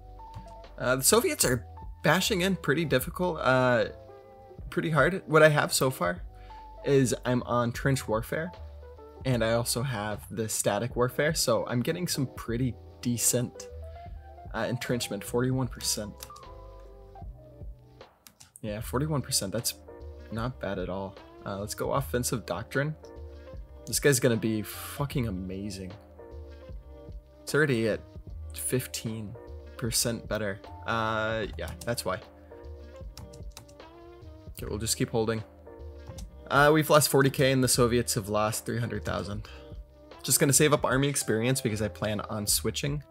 Uh, the Soviets are bashing in pretty difficult, uh, pretty hard. What I have so far is I'm on trench warfare, and I also have the static warfare, so I'm getting some pretty decent uh, entrenchment, 41%. Yeah, 41%, that's not bad at all. Uh, let's go offensive doctrine. This guy's gonna be fucking amazing. It's already at 15% better. Uh, yeah, that's why. Okay, we'll just keep holding. Uh, we've lost 40k and the Soviets have lost 300,000. Just gonna save up army experience because I plan on switching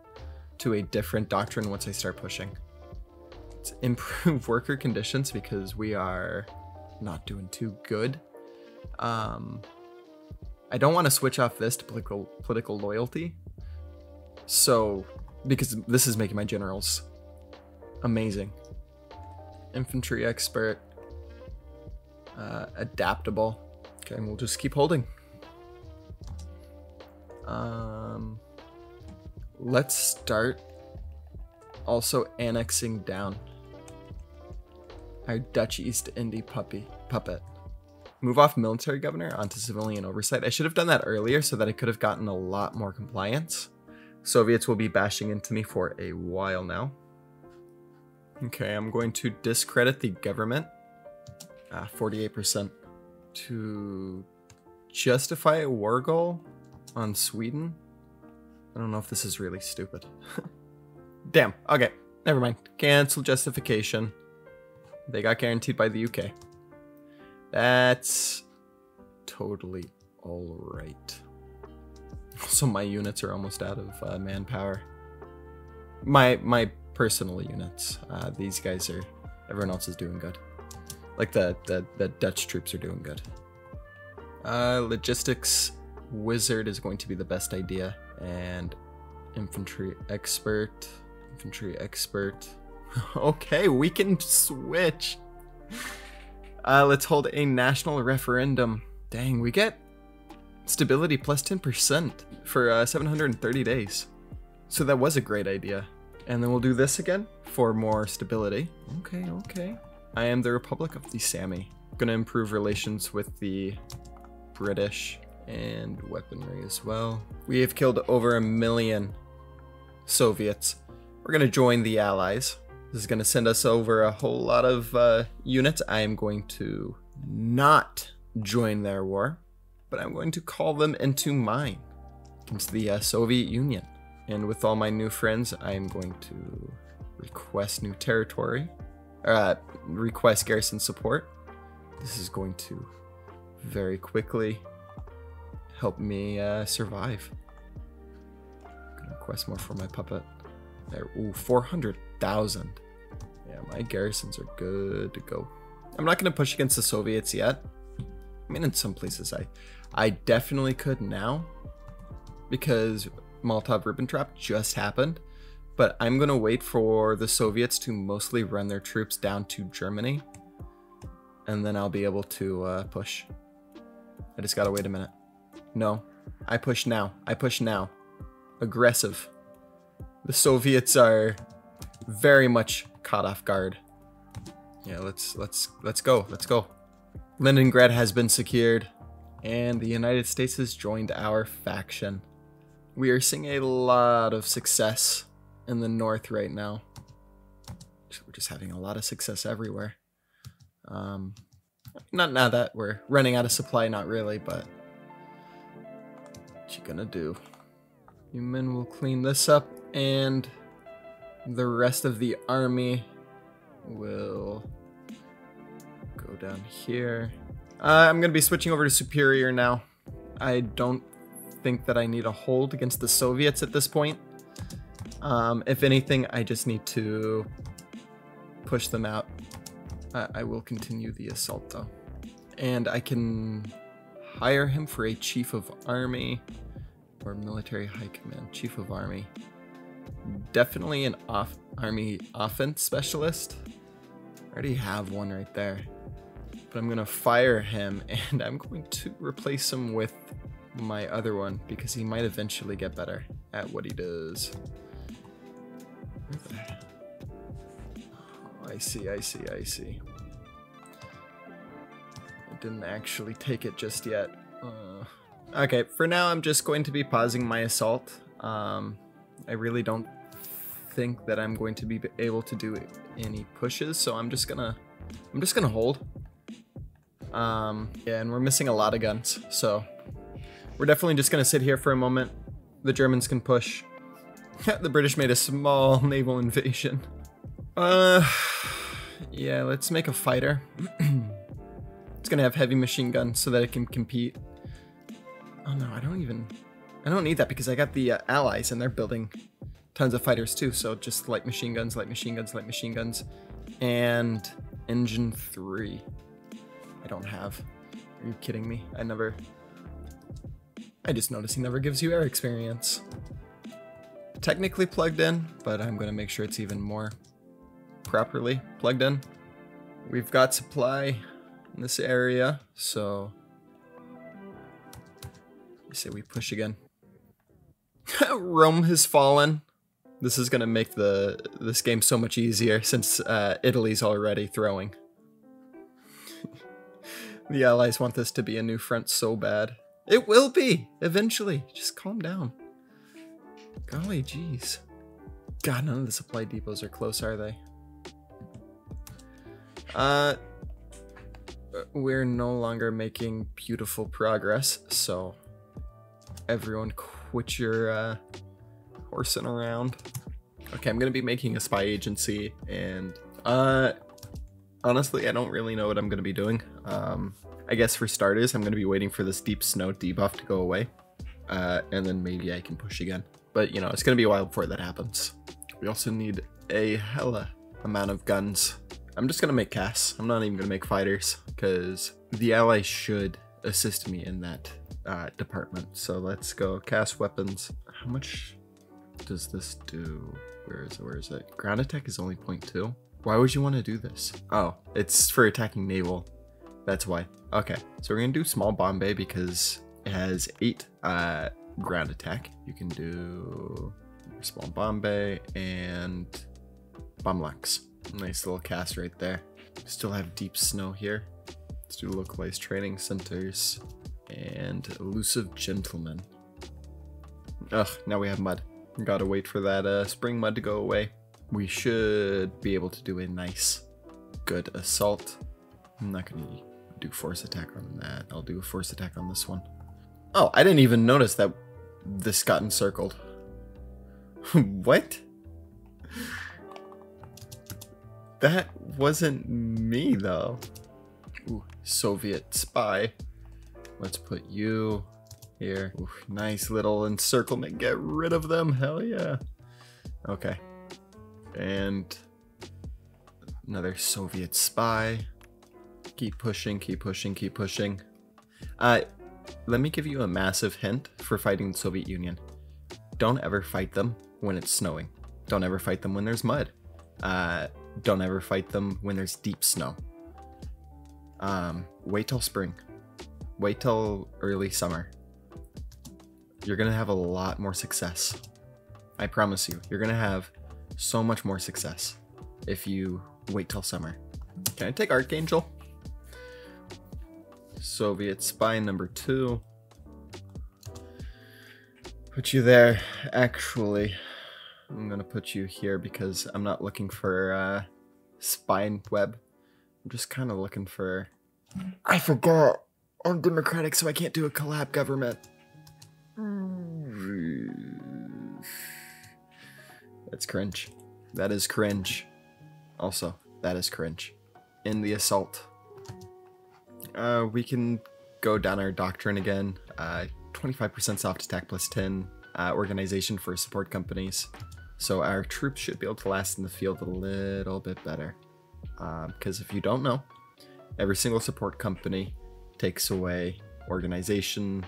to a different doctrine once I start pushing. Let's improve worker conditions because we are not doing too good. Um, I don't want to switch off this to political political loyalty. So, because this is making my generals amazing. Infantry expert, uh, adaptable. Okay, and we'll just keep holding. Um, let's start also annexing down our Dutch East Indie puppy puppet. Move off military governor onto civilian oversight. I should have done that earlier so that I could have gotten a lot more compliance. Soviets will be bashing into me for a while now. Okay, I'm going to discredit the government uh, 48% to justify a war goal on Sweden. I don't know if this is really stupid. Damn. Okay. Never mind. Cancel justification. They got guaranteed by the UK. That's totally alright. Also, my units are almost out of uh, manpower. My my personal units. Uh, these guys are... Everyone else is doing good. Like the, the, the Dutch troops are doing good. Uh, logistics wizard is going to be the best idea. And infantry expert. Infantry expert. okay, we can switch. Uh, let's hold a national referendum. Dang, we get stability plus 10% for uh, 730 days. So that was a great idea. And then we'll do this again for more stability. Okay, okay. I am the Republic of the Sami. Gonna improve relations with the British and weaponry as well. We have killed over a million Soviets. We're gonna join the Allies. This is gonna send us over a whole lot of uh, units. I am going to not join their war, but I'm going to call them into mine against the uh, Soviet Union. And with all my new friends, I am going to request new territory uh, request garrison support. This is going to very quickly help me uh, survive. Request more for my puppet. There, ooh, 400,000. Yeah, my garrisons are good to go. I'm not gonna push against the Soviets yet. I mean, in some places, I, I definitely could now, because Molotov-Ribbentrop just happened. But I'm gonna wait for the Soviets to mostly run their troops down to Germany, and then I'll be able to uh, push. I just gotta wait a minute. No, I push now. I push now. Aggressive. The Soviets are very much caught off guard. Yeah, let's let's let's go. Let's go. Leningrad has been secured, and the United States has joined our faction. We are seeing a lot of success in the north right now. We're just having a lot of success everywhere. Um, not now that we're running out of supply, not really, but what you gonna do? You men will clean this up, and the rest of the army will go down here. Uh, I'm gonna be switching over to Superior now. I don't think that I need a hold against the Soviets at this point. Um, if anything, I just need to push them out. I will continue the assault though. And I can hire him for a chief of army or military high command. Chief of army. Definitely an off army offense specialist. I already have one right there. But I'm gonna fire him and I'm going to replace him with my other one because he might eventually get better at what he does. Oh, I see, I see, I see. I didn't actually take it just yet. Uh, okay, for now I'm just going to be pausing my assault. Um, I really don't think that I'm going to be able to do any pushes, so I'm just gonna I'm just gonna hold. Um, yeah, and we're missing a lot of guns, so we're definitely just gonna sit here for a moment. The Germans can push. the British made a small naval invasion. Uh, yeah, let's make a fighter. it's gonna have heavy machine guns so that it can compete. Oh no, I don't even, I don't need that because I got the uh, allies and they're building tons of fighters too. So just light machine guns, light machine guns, light machine guns, and engine three. I don't have. Are you kidding me? I never. I just noticed he never gives you air experience technically plugged in, but I'm going to make sure it's even more properly plugged in. We've got supply in this area, so you say we push again. Rome has fallen. This is going to make the this game so much easier since uh, Italy's already throwing. The Allies want this to be a new front so bad. It will be, eventually. Just calm down. Golly jeez. God, none of the supply depots are close, are they? Uh, we're no longer making beautiful progress, so everyone quit your uh, horsing around. Okay, I'm gonna be making a spy agency, and uh, honestly, I don't really know what I'm gonna be doing. Um, I guess for starters, I'm gonna be waiting for this deep snow debuff to go away, uh, and then maybe I can push again. But, you know, it's going to be a while before that happens. We also need a hella amount of guns. I'm just going to make CAS. I'm not even going to make fighters because the allies should assist me in that uh, department. So let's go CAS weapons. How much does this do? Where is it? Where is it? Ground attack is only 0.2. Why would you want to do this? Oh, it's for attacking naval. That's why. Okay, so we're gonna do small bomb bay because it has eight uh, ground attack. You can do small bomb bay and bomb locks. Nice little CAS right there. Still have deep snow here. Let's do localized training centers and elusive gentleman. Ugh, now we have mud. Gotta wait for that uh, spring mud to go away. We should be able to do a nice, good assault. I'm not gonna do force attack on that. I'll do a force attack on this one. Oh, I didn't even notice that this got encircled. what? That wasn't me, though. Ooh, Soviet spy. Let's put you here. Ooh, nice little encirclement. Get rid of them. Hell yeah. Okay. And another Soviet spy. Keep pushing, keep pushing, keep pushing. Uh, let me give you a massive hint for fighting the Soviet Union. Don't ever fight them when it's snowing. Don't ever fight them when there's mud. Uh, don't ever fight them when there's deep snow. Um, wait till spring. Wait till early summer. You're gonna have a lot more success. I promise you, you're gonna have so much more success if you wait till summer. Can I take Archangel? Soviet spy number two. Put you there. Actually, I'm gonna put you here because I'm not looking for uh, spine web. I'm just kind of looking for. I forgot. I'm democratic, so I can't do a collab government. That's cringe. That is cringe. Also, that is cringe. In the assault. Uh, we can go down our doctrine again. Uh, 25% soft attack plus 10 uh, organization for support companies. So our troops should be able to last in the field a little bit better. Because um, if you don't know, every single support company takes away organization.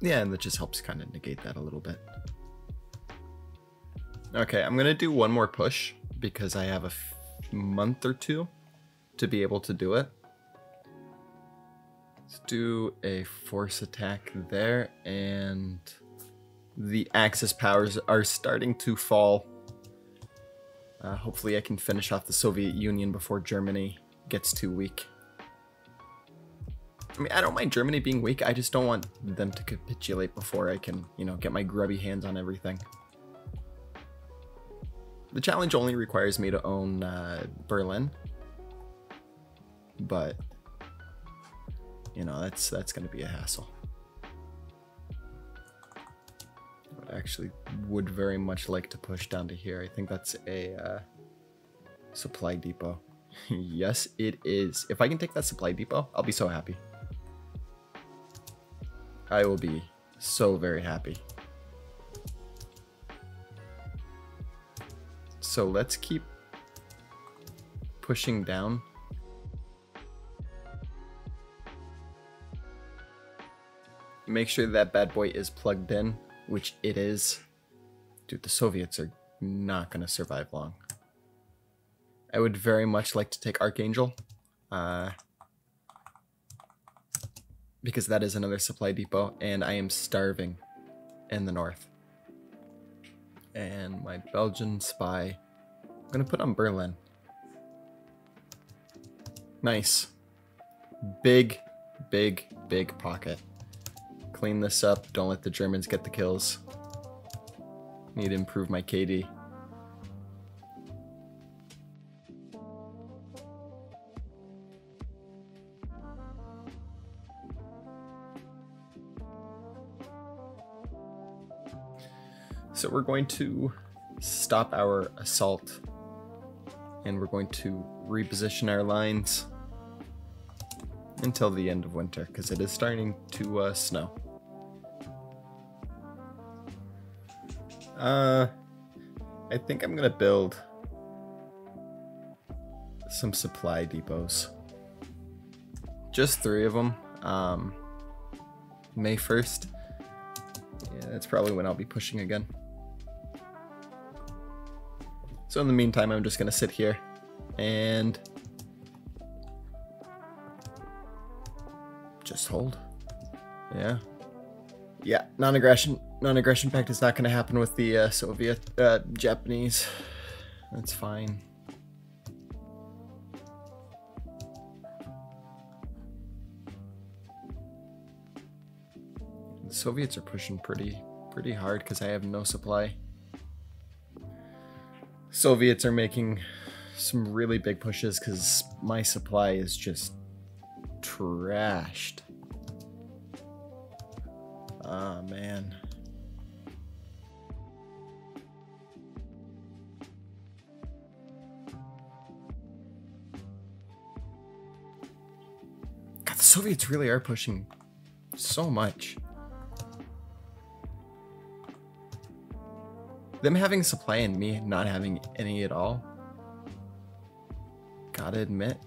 Yeah, and that just helps kind of negate that a little bit. Okay, I'm going to do one more push because I have a month or two to be able to do it. Let's do a force attack there, and the Axis powers are starting to fall. Uh, hopefully I can finish off the Soviet Union before Germany gets too weak. I mean, I don't mind Germany being weak, I just don't want them to capitulate before I can, you know, get my grubby hands on everything. The challenge only requires me to own uh, Berlin, but you know that's that's going to be a hassle. I actually would very much like to push down to here. I think that's a uh, supply depot. yes, it is. If I can take that supply depot, I'll be so happy. I will be so very happy. So let's keep pushing down. Make sure that bad boy is plugged in, which it is. Dude, the Soviets are not going to survive long. I would very much like to take Archangel. Uh, because that is another supply depot, and I am starving in the north. And my Belgian spy I'm gonna put on Berlin. Nice. Big, big, big pocket. Clean this up. Don't let the Germans get the kills. Need to improve my KD. We're going to stop our assault and we're going to reposition our lines until the end of winter because it is starting to uh, snow. Uh, I think I'm gonna build some supply depots. Just three of them. Um, May 1st. Yeah, that's probably when I'll be pushing again. So in the meantime, I'm just going to sit here and just hold. Yeah. Yeah, non-aggression. Non-aggression pact is not going to happen with the uh, Soviet, uh, Japanese. That's fine. The Soviets are pushing pretty, pretty hard because I have no supply. Soviets are making some really big pushes because my supply is just trashed. Ah, oh, man. God, the Soviets really are pushing so much. Them having supply and me not having any at all. Gotta admit,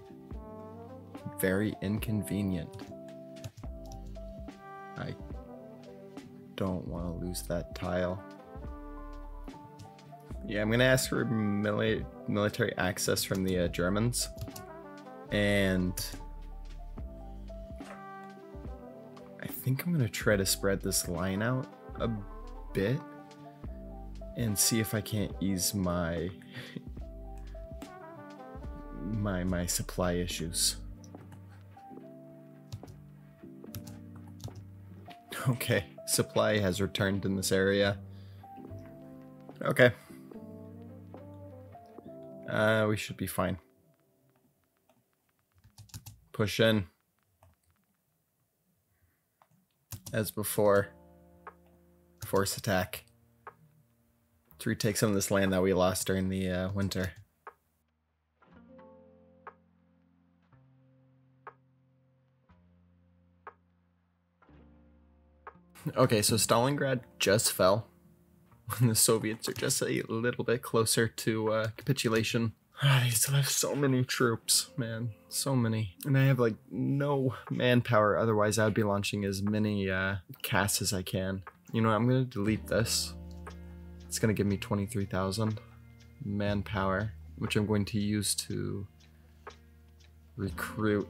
very inconvenient. I don't want to lose that tile. Yeah, I'm gonna ask for mili military access from the uh, Germans, and I think I'm gonna try to spread this line out a bit and see if I can't ease my my my supply issues. Okay, supply has returned in this area. Okay. Uh, we should be fine. Push in. As before. Force attack. To retake some of this land that we lost during the uh, winter. Okay, so Stalingrad just fell. the Soviets are just a little bit closer to uh, capitulation. I still have so many troops, man. So many. And I have like no manpower, otherwise I would be launching as many uh, casts as I can. You know, I'm gonna delete this. It's gonna give me 23,000 manpower, which I'm going to use to recruit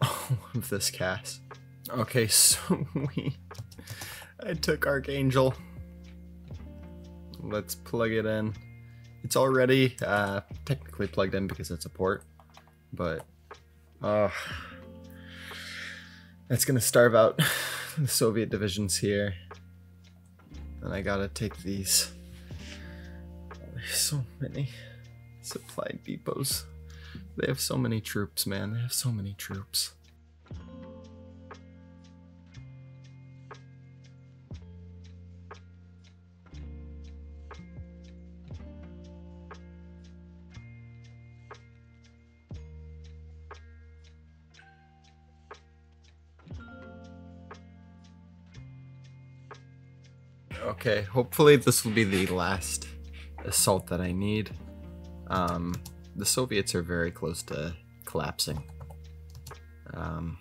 all of this cast. Okay, so we... I took Archangel. Let's plug it in. It's already uh, technically plugged in because it's a port, but uh, that's gonna starve out the Soviet divisions here. And I gotta take these. There's so many supply depots. They have so many troops, man. They have so many troops. Okay, hopefully this will be the last assault that I need. Um, the Soviets are very close to collapsing. Um,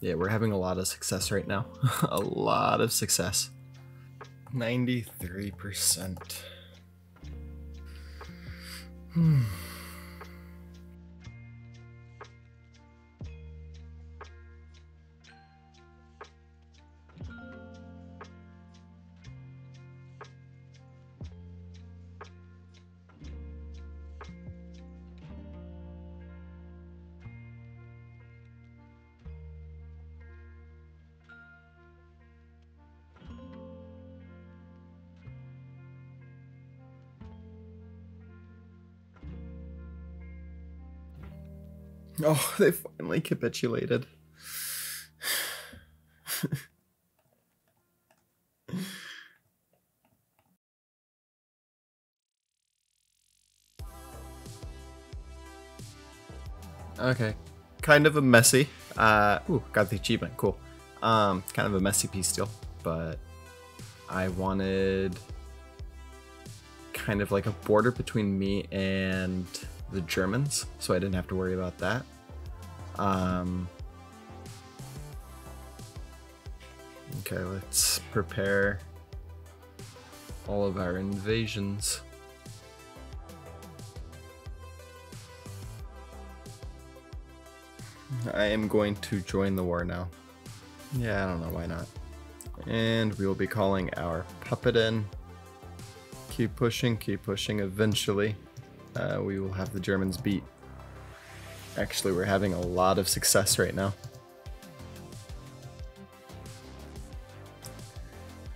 yeah, we're having a lot of success right now. a lot of success. 93%. Hmm. Oh, they finally capitulated. okay. Kind of a messy. Uh, ooh, got the achievement. Cool. Um, kind of a messy piece deal, but I wanted kind of like a border between me and the Germans, so I didn't have to worry about that. Um, okay, let's prepare all of our invasions. I am going to join the war now. Yeah, I don't know why not. And we will be calling our puppet in. Keep pushing, keep pushing. Eventually, uh, we will have the Germans beat. Actually, we're having a lot of success right now.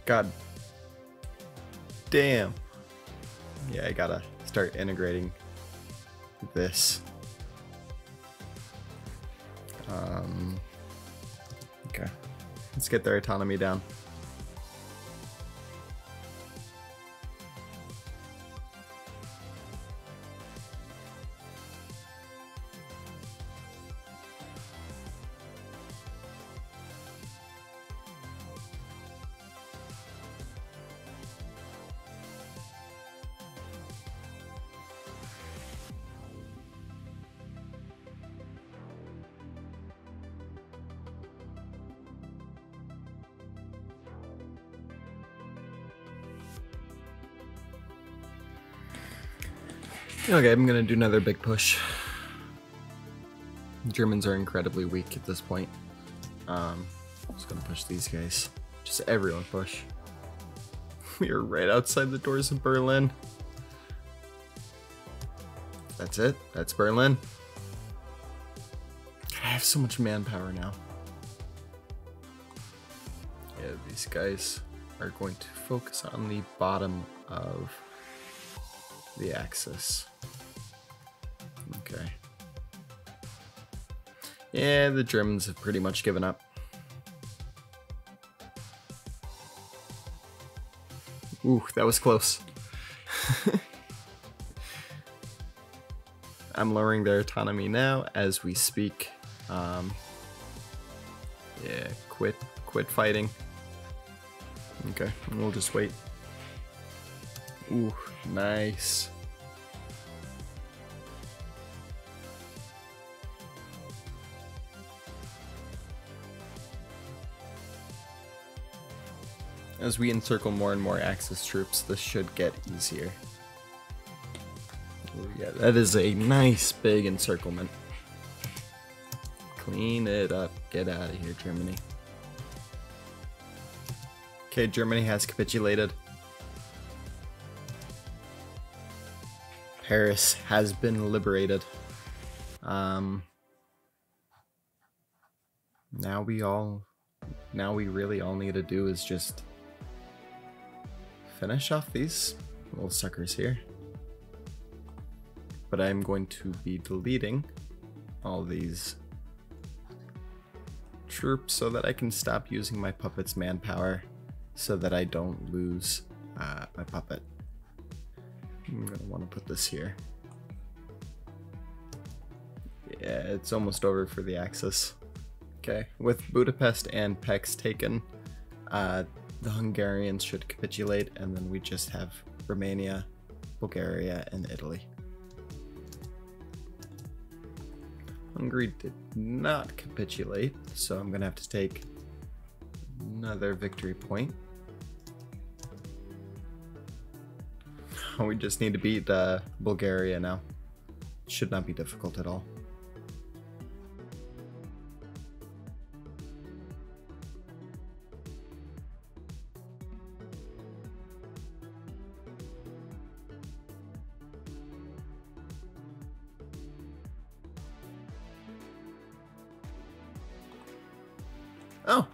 God damn. Yeah, I gotta start integrating this. Um, okay, let's get their autonomy down. Okay, I'm gonna do another big push. Germans are incredibly weak at this point. Um, just gonna push these guys. Just everyone push. We are right outside the doors of Berlin. That's it. That's Berlin. I have so much manpower now. Yeah, these guys are going to focus on the bottom of the axis. Okay. Yeah, the Germans have pretty much given up. Ooh, that was close. I'm lowering their autonomy now as we speak. Um, yeah, quit, quit fighting. Okay, we'll just wait. Ooh, nice. As we encircle more and more Axis troops, this should get easier. Ooh, yeah, that is a nice big encirclement. Clean it up. Get out of here, Germany. Okay, Germany has capitulated. Paris has been liberated. Um, now we all, now we really all need to do is just finish off these little suckers here. But I'm going to be deleting all these troops so that I can stop using my puppet's manpower so that I don't lose uh, my puppet. I'm gonna want to put this here. Yeah, it's almost over for the Axis. Okay, with Budapest and Pécs taken, uh, the Hungarians should capitulate, and then we just have Romania, Bulgaria, and Italy. Hungary did not capitulate, so I'm gonna have to take another victory point. We just need to beat uh, Bulgaria now. Should not be difficult at all. Oh.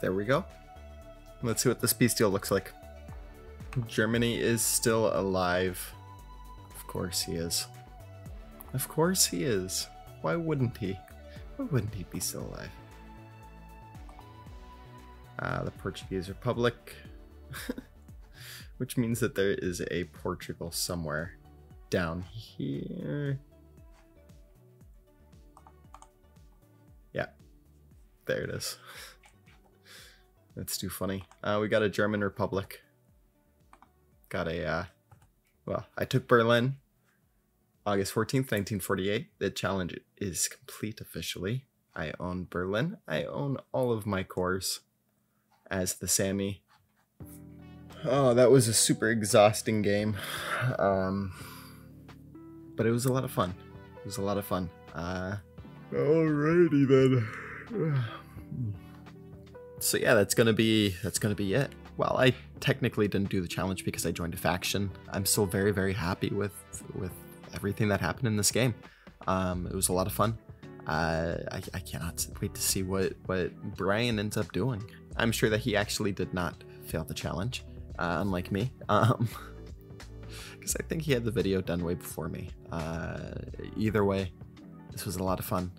There we go. Let's see what this peace deal looks like. Germany is still alive. Of course he is. Of course he is. Why wouldn't he? Why wouldn't he be still alive? Uh, the Portuguese Republic. Which means that there is a Portugal somewhere down here. Yeah, there it is. That's too funny. Uh, we got a German Republic. Got a, uh, well, I took Berlin August 14th, 1948. The challenge is complete officially. I own Berlin. I own all of my cores as the Sami. Oh, that was a super exhausting game. Um, but it was a lot of fun. It was a lot of fun. Uh, alrighty then. So yeah, that's gonna be that's gonna be it. Well, I technically didn't do the challenge because I joined a faction. I'm still very very happy with with everything that happened in this game. Um, it was a lot of fun. Uh, I, I cannot wait to see what what Brian ends up doing. I'm sure that he actually did not fail the challenge, uh, unlike me. Um, because I think he had the video done way before me. Uh, either way, this was a lot of fun.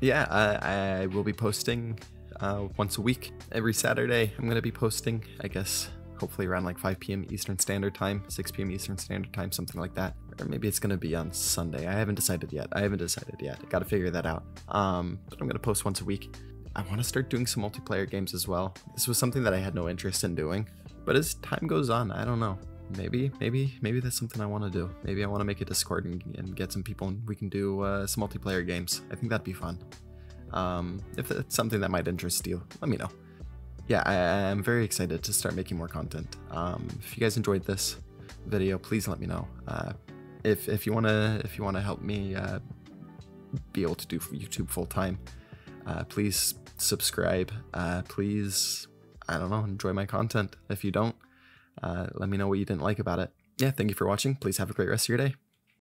Yeah, I, I will be posting uh, once a week. Every Saturday, I'm going to be posting, I guess, hopefully around like 5 p.m. Eastern Standard Time, 6 p.m. Eastern Standard Time, something like that. Or maybe it's going to be on Sunday. I haven't decided yet. I haven't decided yet. I Got to figure that out. Um, but I'm going to post once a week. I want to start doing some multiplayer games as well. This was something that I had no interest in doing. But as time goes on, I don't know maybe maybe maybe that's something i want to do maybe i want to make a discord and, and, get some people and we can do uh, some multiplayer games i think that'd be fun um, if it's something that might interest you let me know yeah, I, I'm very excited to start making more content. Um, if you guys enjoyed this video, please let me know. Uh, if if you wanna if you wanna help me uh, be able to do YouTube full time, uh, please subscribe. Uh, please, I don't know, enjoy my content. If you don't, uh, let me know what you didn't like about it. Yeah, thank you for watching. Please have a great rest of your day.